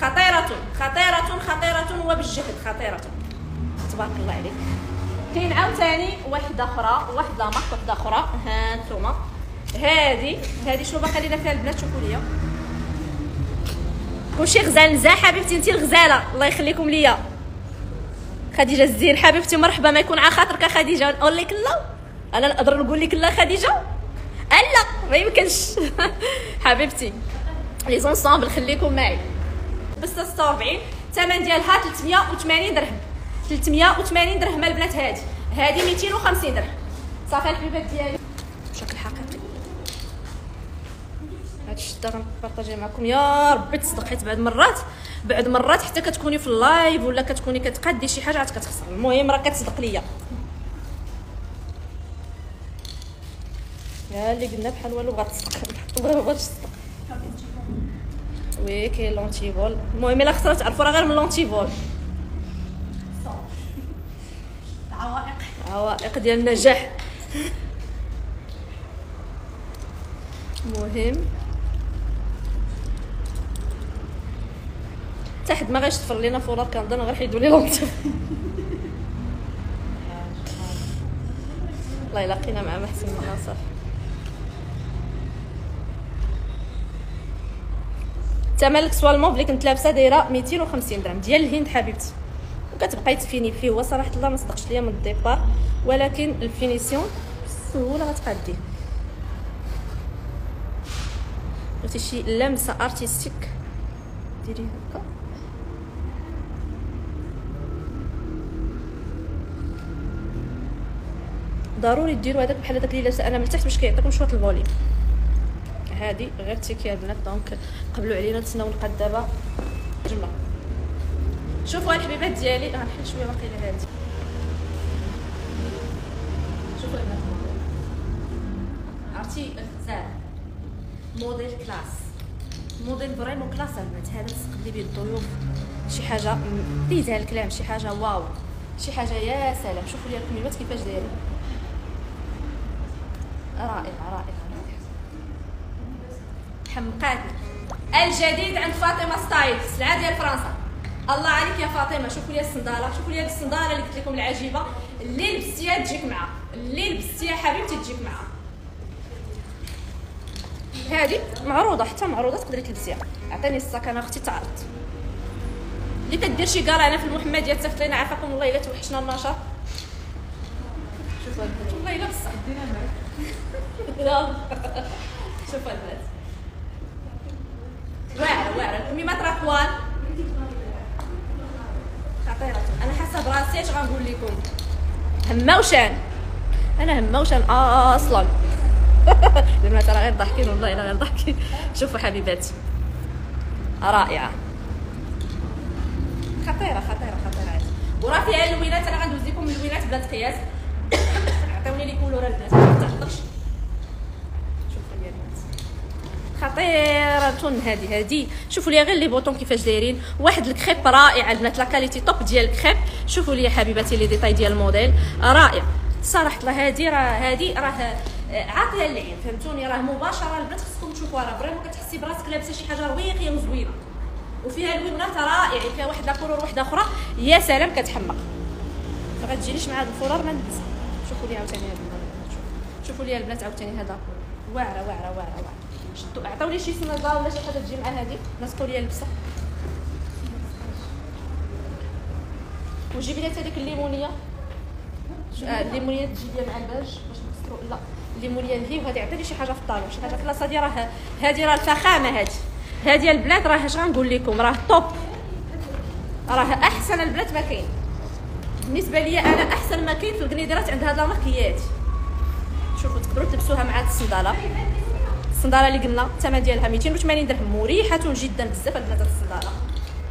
خطيرة خطيرة خطيرة وبالجهد خطيرة. تبارك الله عليك. كاين عاوتاني واحدة أخرى واحد لامارك واحدة أخرى. ها نتوما. هذه هذه شنو باقي لنا فيها البنات؟ شوفوا ليا. كلشي غزال حبيبتي انت الغزالة. الله يخليكم ليا. خديجة الزين حبيبتي مرحبا ما يكون على خاطرك خديجة. نقول لك لا. أنا نقدر نقول لك لا خديجة؟ لا ما يمكنش. حبيبتي les ensembles خليكم معي. بس 46 الثمن ديالها 380 درهم. 380 درهم البنات هذه هذه 250 درهم. صافي الحبيبات ديالي بشكل حقيقي هاد الشده غنبارطاجي معكم. يا ربي تصدق حيت بعد مرات بعد مرات حتى كتكوني في ال live ولا كتكوني كتقادي شي حاجة عاد كتخسر. المهم راه كتصدق ليا. يا اللي قلنا بحال والو غتصدق. والله ما بغاتش تصدق oui كاين l'antivol المهم الا خسرت تعرفوا راه غير من l'antivol عوائق. عوائق ديال النجاح. المهم حتى حد ما غاش تفر لينا فولار كنظن غير حيدوا لي l'antivol الله يلاقينا مع محسن مناصف ثمن الكسوه اللي كنت لابسة دايرة 250 درهم ديال الهند حبيبتي. وكتبقاي تفيني فيه هو صراحة الله ما صدقش ليا من ال départ ولكن ال finition بسهولة غتقاديه درتي شي لمسة artistique ديري هكا. ضروري ديروا هذاك بحال هذاك اللي أنا من تحت باش كيعطيكم شوية ال volume هذه غير تيكي البنات. donc قبلوا علينا نتسناو نقاد دابا. جمله شوفوا الحبيبات ديالي. غنحل شوية باقي لي هذه شوفوا البنات. عرفتي؟ الغزال موديل classe. موديل vraiment classe البنات. هذا تقدي به الضيوف. شي حاجة ديزها الكلام. شي حاجة واو. شي حاجة يا سلام. شوفوا لي الكميمات كيفاش دايرين رائعه رائعه حمقاتني الجديد عند فاطمة ستايل سلعه ديال فرنسا. الله عليك يا فاطمة شوفوا لي الصندالة شوفوا لي الصندالة اللي قلت لكم العجيبة. اللي لبستيها تجيك معها اللي لبستيها حبيبتي تجيك معها هذه معروضة حتى معروضة تقدري تلبسيها. عطيني الصاك أنا أختي تعرض اللي كدير شي هنا في المحمدية تصيفط عافاكم الله إلا توحشنا النشاط. شوفوا والله إلا بصح معاك شوفوا البنات واعرة واعرة. الكميمات راه طوال خطيره أنا حاسة براسي اش غنقول لكم؟ همة وشان. أنا همة وشان أصلا. البنات راه غير ضاحكين والله إلا غير ضاحكين شوفوا حبيباتي رائعة. خطيرة خطيرة خطيرة. وراه فيها اللوينات أنا غندوز لكم اللوينات بلا قياس. les couleurs البنات ما تهضرش خطيره هذه هذه شوفوا لي غير les boutons كيفاش دايرين. واحد الكريب رائع البنات la qualité top ديال الكريب. شوفوا لي حبيباتي les détails ديال الموديل رائع. صراحة الله هذه راه هذه راه عاطيه العين فهمتوني؟ راه مباشرة البنات خصكم تشوفوها. راه vraiment كتحسي براسك لابسة شي حاجة رويقيه وزوينة. وفيها الوينات رائعين فيها واحد la couleur واحدة أخرى. يا سلام كتحمق. ما غتجينيش مع هذا الفولار ما نلبس شوفوا لي عاوتاني هذا شوفوا لي البنات عاوتاني هذا. واعرة واعرة واعرة واعرة. شدوا عطاو لي شي سنازا ولا شي حاجة تجي مع هذه نسقوا لي اللبسة. وجيبي لي هذيك الليمونية. آه، الليمونية تجي لي مع الباج باش نكسرو. لا الليمونية اللي وهذه عطيني شي حاجة في ال talon شي حاجة في اللاصه دي راه هذه راه الفخامة هذه هذه البلاد راه اش غنقول لكم؟ راه top راه أحسن البلاد ما كاين. بالنسبة لي أنا أحسن ما كاين في القنيدرات عند هاد لا شوفوا تقدروا تلبسوها مع هاد الصندالة. الصندالة اللي قلنا الثمن ديالها 280 درهم مريحة جدا بزاف هاد الصندالة.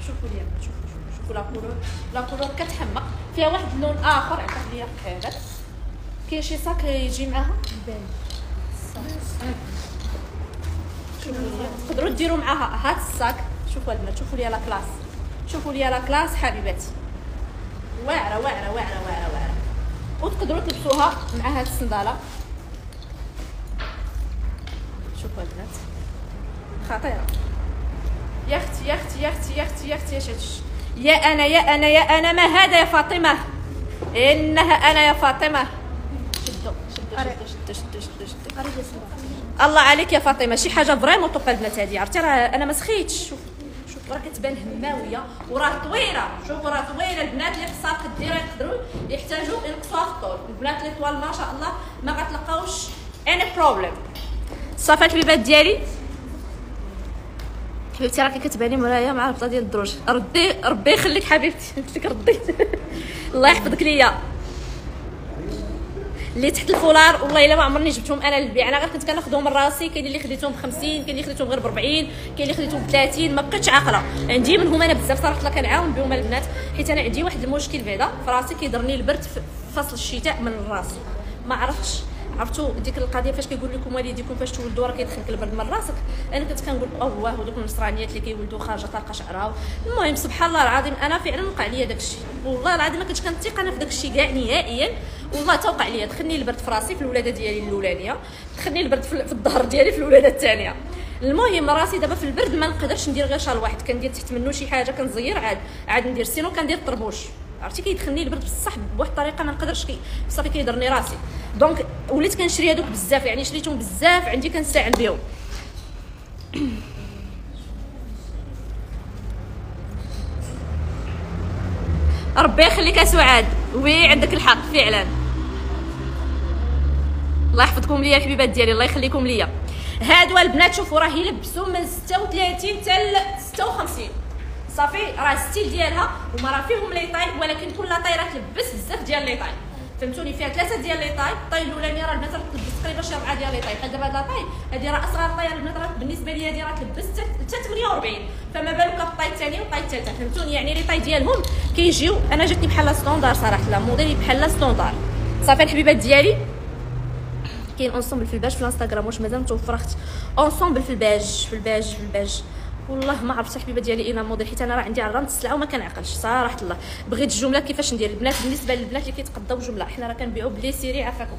شوفوا لي شوفوا شوفوا la couleur la couleur كتحمق فيها واحد اللون آخر عطاك ليا هذا كاين شي sac يجي معاها؟ تقدروا ديروا معاها هاد ال sac. شوفوا البنات شوفوا لي la classe شوفوا لي la classe حبيباتي. واعرة واعرة واعرة واعرة واعرة. وتقدروا تلبسوها مع هاد الصندالة. شوفوا البنات خطيرة. يا أختي يا أختي يا أختي يا أختي يا أختي يا شاتش يا أنا يا أنا يا أنا ما هذا يا فاطمة؟ إنها أنا يا فاطمة. شدوا شدوا شدوا شدوا شدوا شدوا الله عليك يا فاطمة. شي حاجة فريمون طوب البنات هذه عرفتي راه أنا ما سخيتش. شوف شوف راه كتبان هماوية. وراه طويلة. شوفوا راه طويلة. البنات اللي قصار كديرها يقدروا يحتاجوا ينقصوها في الطول. البنات اللي طوال ما شاء الله ما غتلقاوش un problème صافي الحبيبات ديالي. حبيبتي راكي كتباني مرايا مع البطه ديال الدروج. ردي ربي يخليك حبيبتي. قلت لك ردي الله يحفظك ليا. اللي تحت الفولار والله إلا ما عمرني جبتهم أنا للبيع. أنا غير كنت كناخذهم من راسي. كاين اللي خديتهم ب 50 كاين اللي خديتهم غير ب 40 كاين اللي خديتهم ب 30 ما بقيتش عاقلة. عندي منهم أنا بزاف صراحة الله كنعاون بهم البنات. حيت أنا عندي واحد المشكل بعدا. في راسي كيضرني البرد في فصل الشتاء من الراس. ما عرفتش. عرفتوا ديك القضية فاش كيقول لكم والديكم فاش تولدوا راه كيدخلك البرد من راسك. أنا كنت كنقول أوه هذوك النصرانيات اللي كيولدوا خارجه طالقه شعرها المهم سبحان الله العظيم أنا فعلا وقع لي داك الشيء. والله العظيم ما كنتش كنثق أنا في داك الشيء كاع نهائيا. والله توقع لي دخلني البرد في راسي في الولادة ديالي الأولانية. دخلني البرد في الظهر ديالي في الولادة الثانية. المهم راسي دابا في البرد ما نقدرش ندير غير شال واحد. كندير تحت منه شي حاجة كنزير عاد. عاد ندير sinon كندير طربوش. عرفتي كيدخلني البرد بصح بواحد الطريقة ما نقدرش صافي كيضرني راسي. donc وليت كنشري هذوك بزاف يعني شريتهم بزاف عندي كنستعن بهم. ربي يخليك سعاد. oui عندك الحق فعلا. الله يحفظكم ليا الحبيبات ديالي الله يخليكم ليا. هادو البنات شوفوا راه يلبسوا من 36 حتى 56 صافي راه style ديالها هما راه فيهم les tailles ولكن كل taille راه تلبس بزاف ديال les tailles. فهمتوني؟ فيها ثلاثة ديال les tailles الطاي الأولاني راه البنات راه تلبس تقريبا شي أربعة ديال لي طاي. بحال دابا هاد la taille هادي راه أصغر taille البنات راه بالنسبة لي هادي راه تلبس حتى 48 فما بالك الطاي الثاني والطاي الثالثة؟ فهمتوني؟ يعني les tailles ديالهم كيجيو أنا جاتني بحال standard صراحة لا موديلي بحال standard صافي الحبيبات ديالي كاين ensemble في ال page في الانستغرام واش مازال متوفرختش ensemble في ال page في ال page في ال page. والله ما عرفت حبيبه ديالي اين موديل. حيت أنا راه عندي عرض السلعه وما كنعقلش صراحة الله. بغيت الجملة كيفاش ندير؟ البنات بالنسبة للبنات اللي كيتقضاو جملة حنا راه كنبيعوا ب les séries عافاكم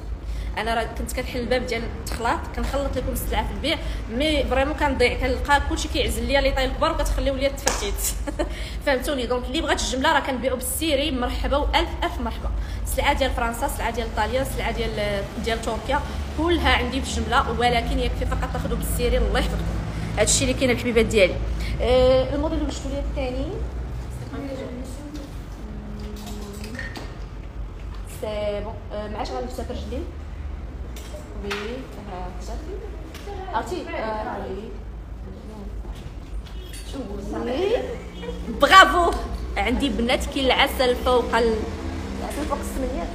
أنا راه كنت كنحل الباب ديال التخلاط كنخلط لكم السلعة في البيع mais vraiment كنضيع كنلقى كلشي كيعزل ليا les tailles الكبار وكتخليو ليا التفتيت فهمتوني؟ donc اللي بغات الجملة راه كنبيعوا بال série مرحبا وألف ألف مرحبا. السلعه ديال فرنسا السلعه ديال إيطاليا السلعه ديال ديال تركيا كلها عندي بالجمله ولكن يكفي فقط تاخذوا بال série الله يحفظكم. هادشي اللي كاين الحبيبات ديالي. آه الموديل اللي شفتو ليا الثاني؟ c'est bon آه معاش غنلبسها في رجلين oui هكذا عرفتي؟ oui. برافو. عندي بنات كاين العسل فوق ال... العسل فوق السمن.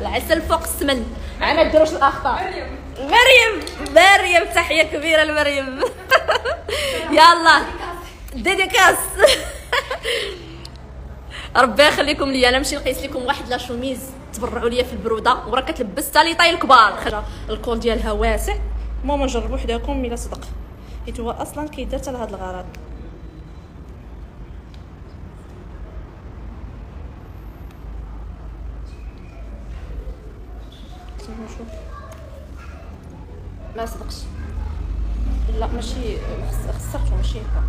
العسل فوق السمن. أنا الدروش الاخطر مريم مريم تحية كبيرة لمريم. يلا ديديكاس. ربي يخليكم ليا أنا نمشي نقيس لكم واحد لا شوميز. تبرعوا ليا في البرودة وراه كتلبس حتى لي طاي الكبار الكول ديالها واسع. المهم نجربوا حداكم الا صدق. حيت هو أصلا كيدار حتى لهاد الغرض. ما صدقش. لا ماشي خسرته ماشي. هكا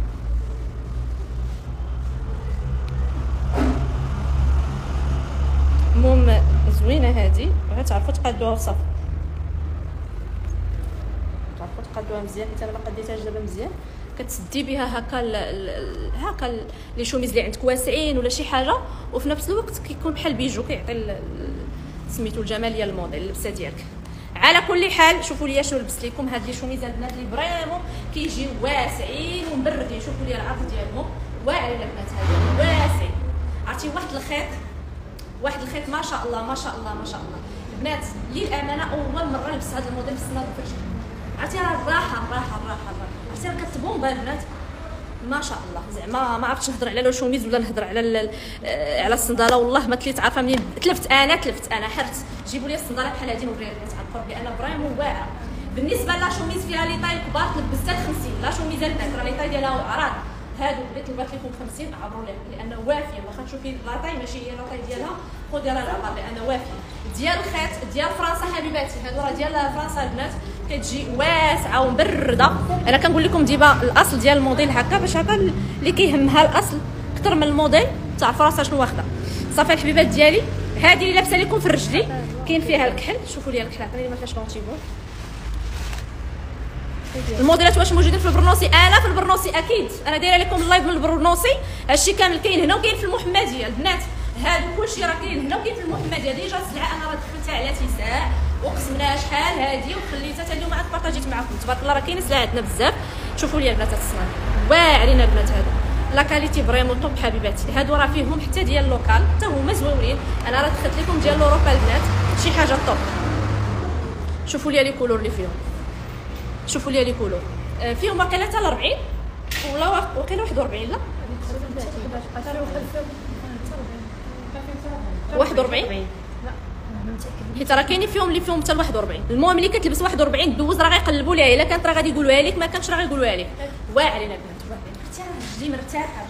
المهم زوينة هادي غتعرفوا تقادوها في صف. تعرفوا تقادوها مزيان حيت أنا ما قديتهاش دابا مزيان. كتسدي بها هكا ال- هكا لي شوميز اللي عندك واسعين ولا شي حاجة وفي نفس الوقت كيكون بحال بيجو كيعطي سميتو الجمالية الموديل اللبسة ديالك. على كل حال شوفوا لي شنو لبست لكم. هاد les chemises البنات اللي vraiment كيجيو واسعين ومبردين شوفوا لي العرض ديالهم. واعرين البنات هادو واسعين. عرفتي واحد الخيط واحد الخيط ما شاء الله ما شاء الله ما شاء الله. البنات للأمانة أول مرة لبست هذا الموديل في السنة عرفتي راه الراحه الراحه الراحه عرفتي راه كتبومبا البنات. ما شاء الله. زعما ما عرفتش نهضر على les chemises ولا نهضر على ال- آه، على الصندالة. والله ما تليت عارفة منين. تلفت أنا تلفت أنا. حرت. جيبوا لي الصندالة بحال هذه نوريها على القرب لأن vraiment واعره بالنسبة la chemise فيها les tailles كبار لبستها 50 la chemise البنات. راه les tailles ديالها عراض هادو بغيت نبات لكم 50 عبروا لي لأنه وافية. واخا تشوفي la taille ماشي هي la taille ديالها خذي راه العبر لأنه وافية. ديال الخيط ديال فرنسا حبيباتي. هادو راه ديال فرنسا البنات كتجي واسعة ومبردة. أنا كنقول لكم ديما الأصل ديال الموديل هكا باش هكا اللي كيهمها الأصل أكثر من الموديل تاع فرنسا شنو واخدة. صافي الحبيبات ديالي هذه اللي لابسة لكم في الرجلي كاين فيها الكحل. شوفوا لي الكحل. عطيني ما فيهاش كونتيبو الموديلات واش موجودين في البرنوسي؟ أنا في البرنوسي أكيد. أنا دايرة لكم ال live من البرنوسي. هادشي كامل كاين هنا وكاين في المحمدية. البنات هادو كلشي راه كاين هنا وكاين في المحمدية. déjà السلعه أنا راه دخلتها على تيساع وقسمناها شحال هادي وخليتها حتى اليوم عاد بارطاجيت معكم تبارك الله راه كاين سلعه عندنا بزاف. شوفوا لي البنات هاد الصنادل واعرين البنات هادو. la qualité vraiment top حبيباتي. هادو راه فيهم حتى ديال ال local حتى هما زوينين. أنا راه دخلت لكم ديال لوروبا البنات. شي حاجة top شوفوا لي les couleurs اللي فيهم. شوفوا لي les couleurs آه، فيهم واقيلا حتى ل 40 ولا واق- واقيلا 41 لا؟ 41 حيت راه كاينين فيهم اللي فيهم حتى ل 41 المهم اللي كتلبس 41 دوز راه غيقلبوا ليها. إلا كانت راه غادي يقولوها لك ما كانتش راه غيقولوها لك واعرين البنات راه رجلي مرتاحه.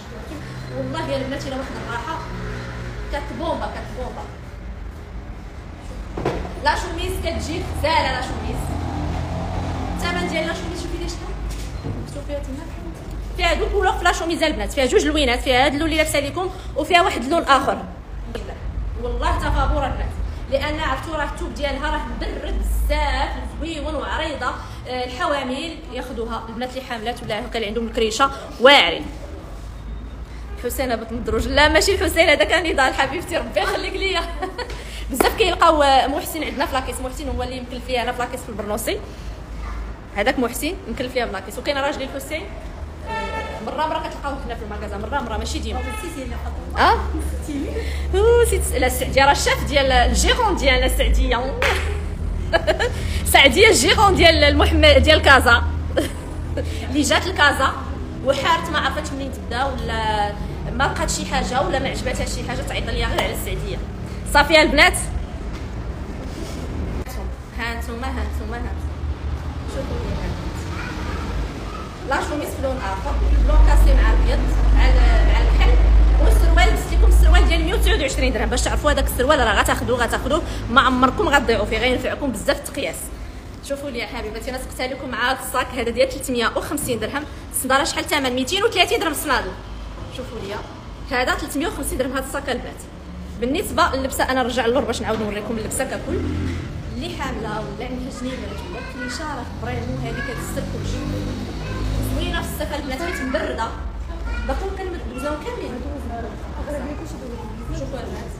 والله يا البنات إلا واحد الراحه كتبومبا كتبومبا la chemise كتجي غزاله la chemise. الثمن ديال la chemise شوفي لي شحال شوفيها تما. فيها deux couleurs في لا البنات. فيها جوج لوينات. فيها هاد اللون اللي لابسة لكم وفيها واحد اللون آخر. والله تفابور البنات لأن عرفتوا راه الثوب ديالها راه مبرد بزاف زويون وعريضة. آه، الحوامل ياخذوها البنات اللي حاملات ولا اللي عندهم الكريشة واعرين. حسين هبط من الدروج لا ماشي الحسين هذا كان نضال حبيبتي ربي يخليك ليا. بزاف كيلقاو آه، محسن عندنا في لاكيس. محسن هو اللي يمكن فيها أنا في لاكيس في البرنوسي. هذاك محسن يمكن فيها بلاكيس وكاين راجلي الحسين؟ مرة مرة كتلقاوه هنا في المكازا مرة مرة ماشي ديما. آه؟ سيت لا السعديه راه الشاف ديال الجيرون ديالنا السعديه سعدية الجيرون ديال المحمد ديال كازا. اللي جات لكازا وحارت ما عرفتش منين تبدا ولا ما لقات شي حاجة ولا ما عجباتها شي حاجة تعيط ليا غير على السعدية. صافي البنات. ها انتوما ها انتوما ها شوفوا لي ها لا شوميس في لون آخر؟ لون كاسي مع الابيض مع مع الكحل والسروال لبست لكم السروال ديال 129 درهم. باش تعرفوا هذاك السروال راه غتاخذوه غتاخذوه ما عمركم غتضيعوا فيه غينفعكم بزاف التقياس شوفوا لي حبيباتي أنا سقتها لكم مع الصاك هذا ديال 350 درهم. الصنداره شحال الثمن 230 درهم الصنادل شوفوا لي هذا 350 درهم هذا الصاك البنات بالنسبة للبسة أنا نرجع اللور باش نعاود نوريكم اللبسة ككل. اللي حاملة ولا عندها جنيبات ولا كريشه راه vraiment هذه كتستر كلشي زوينه في الصيف البنات حيت مبرده. باقيين كنبداو كاملين شوفوا البنات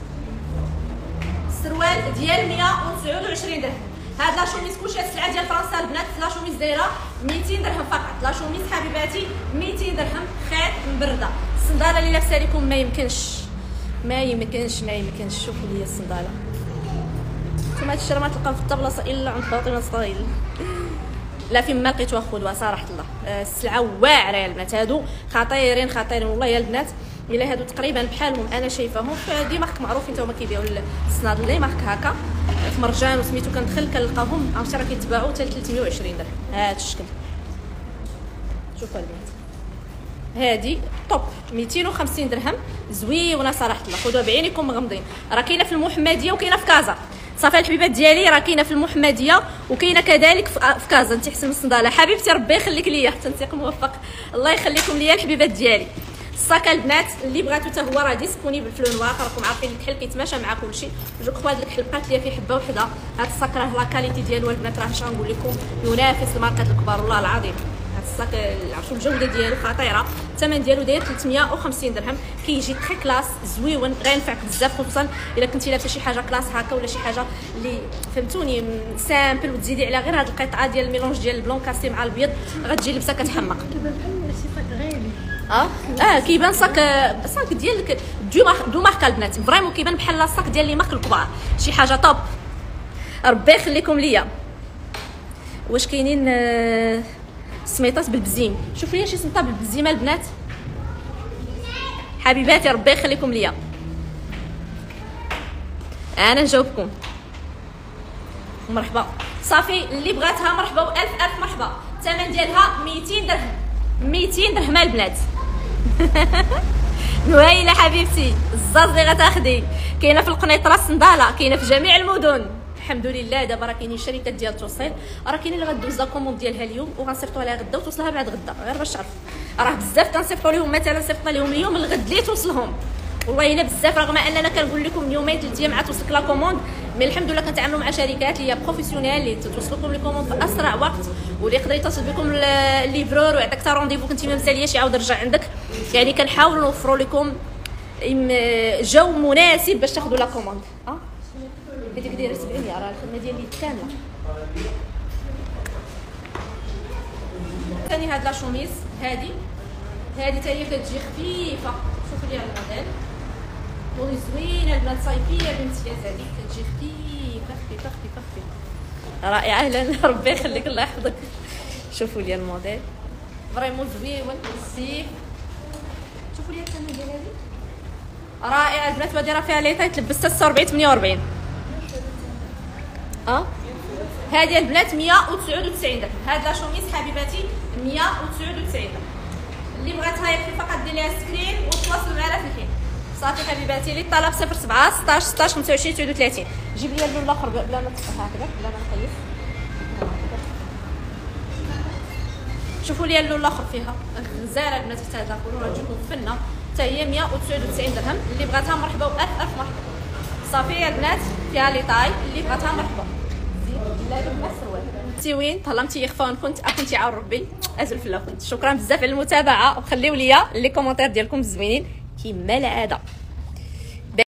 السروال ديال 129 درهم. هاد la chemise كلشي هاد السلعة ديال فرنسا البنات la chemise دايرة 200 درهم فقط. la chemise حبيباتي 200 درهم خيط مبرده. الصنداله اللي لابسة لكم ما يمكنش ما يمكنش ما يمكنش. شوفوا لي الصندالة. نتوما هاد الشرا ما تلقاو في الطبلة الا عند فاطمه Style لا فين ما لقيتوها خذوها صراحة الله. آه، السلعة واعرة البنات هادو. خطيرين خطيرين والله يا البنات. إلا هادو تقريبا بحالهم أنا شايفاهم. فدي مارك معروفين تا هما كيبيعوا الصنادل. لي مارك هكا. في مرجان وسميتو كندخل كنلقاهم. عرفتي راه كيتباعوا حتى 320 درهم. هاد الشكل. شوفوا البنات. هادي توب. 250 درهم. زويونه صراحة الله. خذوها بعينيكم مغمضين. راه كاينة في المحمدية وكاينة في كازا. صافي الحبيبات ديالي راه كاينة في المحمديه وكاينه كذلك في كازا. انت حسن الصنداله. حبيبتي ربي يخليك ليا تنسيق موفق. الله يخليكم ليا الحبيبات ديالي. الصاك البنات اللي بغاتو حتى هو راه disponible في لون واخر راكم عارفين الكحل كيتماشى مع كلشي. je crois هاد الكحل بقات ليا حبه وحده. هاد الصاك راه la qualité ديالو البنات راه اش غنقول لكم ينافس الماركات الكبار. والله العظيم. الصاك عرفتوا الجوده ديالو خطيرة. الثمن ديالو داير 350 درهم. كيجي très classe زويون غينفعك بزاف خصوصا إلا كنتي لابسة شي حاجة classe هكا ولا شي حاجة اللي فهمتوني simple وتزيدي على غير هاد القطعة ديال ال mélange ديال ال blanc cassé مع البيض غتجي لبسه كتحمق. آه؟ آه كيبان صاك صاك ديال de marque de marque البنات. Vraiment كيبان بحال الصاك ديال les marques الكبار. شي حاجة top ربي يخليكم ليا. واش كاينين سميطات بالبزيم شوف لي شي سميطه بالبزيمه البنات حبيباتي ربي يخليكم ليا. أنا نجاوبكم. مرحبا. صافي اللي بغاتها مرحبا وألف ألف مرحبا. الثمن ديالها 200 درهم. 200 درهم البنات نويلة حبيبتي. الزاز اللي غتاخدي. كاينة في القنيطرة الصندالة كاينة في جميع المدن. الحمد لله. دابا راه كاينين شركات ديال التوصيل راه كاينين اللي غدوز la commande ديالها اليوم وغنصيفطوا لها غدا وتوصلها بعد غدا. غير باش تعرف. راه بزاف كنصيفطوا لهم مثلا صيفطنا لهم اليوم الغد ليه توصلهم؟ والله إلا بزاف. رغم أننا كنقول لكم يومين ثلاث أيام عاد توصلك la commande. Mais الحمد لله كنتعاملوا مع شركات اللي هي professionnelles اللي توصل لكم les commandes في أسرع وقت. واللي يقدر يتصل بكم ال livreur ويعطيك ta rendez-vous كنتي ما مسالياش يعاود يرجع عندك. يعني كنحاولوا نوفروا لكم جو مناسب باش تاخذوا la commande. آه؟ هذيك دايره 700 راه الخدمة ديالي كاملة. ثاني هاد la chemise هادي. هادي حتى هي كتجي خفيفة. شوفوا لي الموديل. ولي زوينة البنات صيفيه بامتياز هادي. كتجي خفيفة خفيفة خفيفة خفيفة. رائعة. أهلا ربي يخليك الله يحفظك. شوفوا لي ال modèle. Vraiment زوين والصيف شوفوا لي الثمن ديال هادي. رائعة. البنات راه فيها les tailles تلبستها 46 48 آه هذه البنات 199 درهم هاد la chemise حبيباتي 199 درهم اللي بغاتها يكفي فقط دير ليها screen وتواصل معنا في الحين. صافي حبيباتي اللي طلب 07 16 16 25 39 جيب لي اللون الأخر بلا ما هكذا بلا ما نقيس شوفوا لي اللون الأخر فيها. غزاله البنات حتى هذا راه تجيكم فنه حتى هي 199 درهم. اللي بغاتها مرحبا وألف ألف مرحبا. صافي يا البنات فيها les tailles. اللي بغاتها مرحبا. زين طلمتي يخفون كنت كنتي عاون ربي. أزل في كنت. شكرا بزاف على المتابعة. وخليو ليا لي كومونتير ديالكم الزوينين كيما العادة.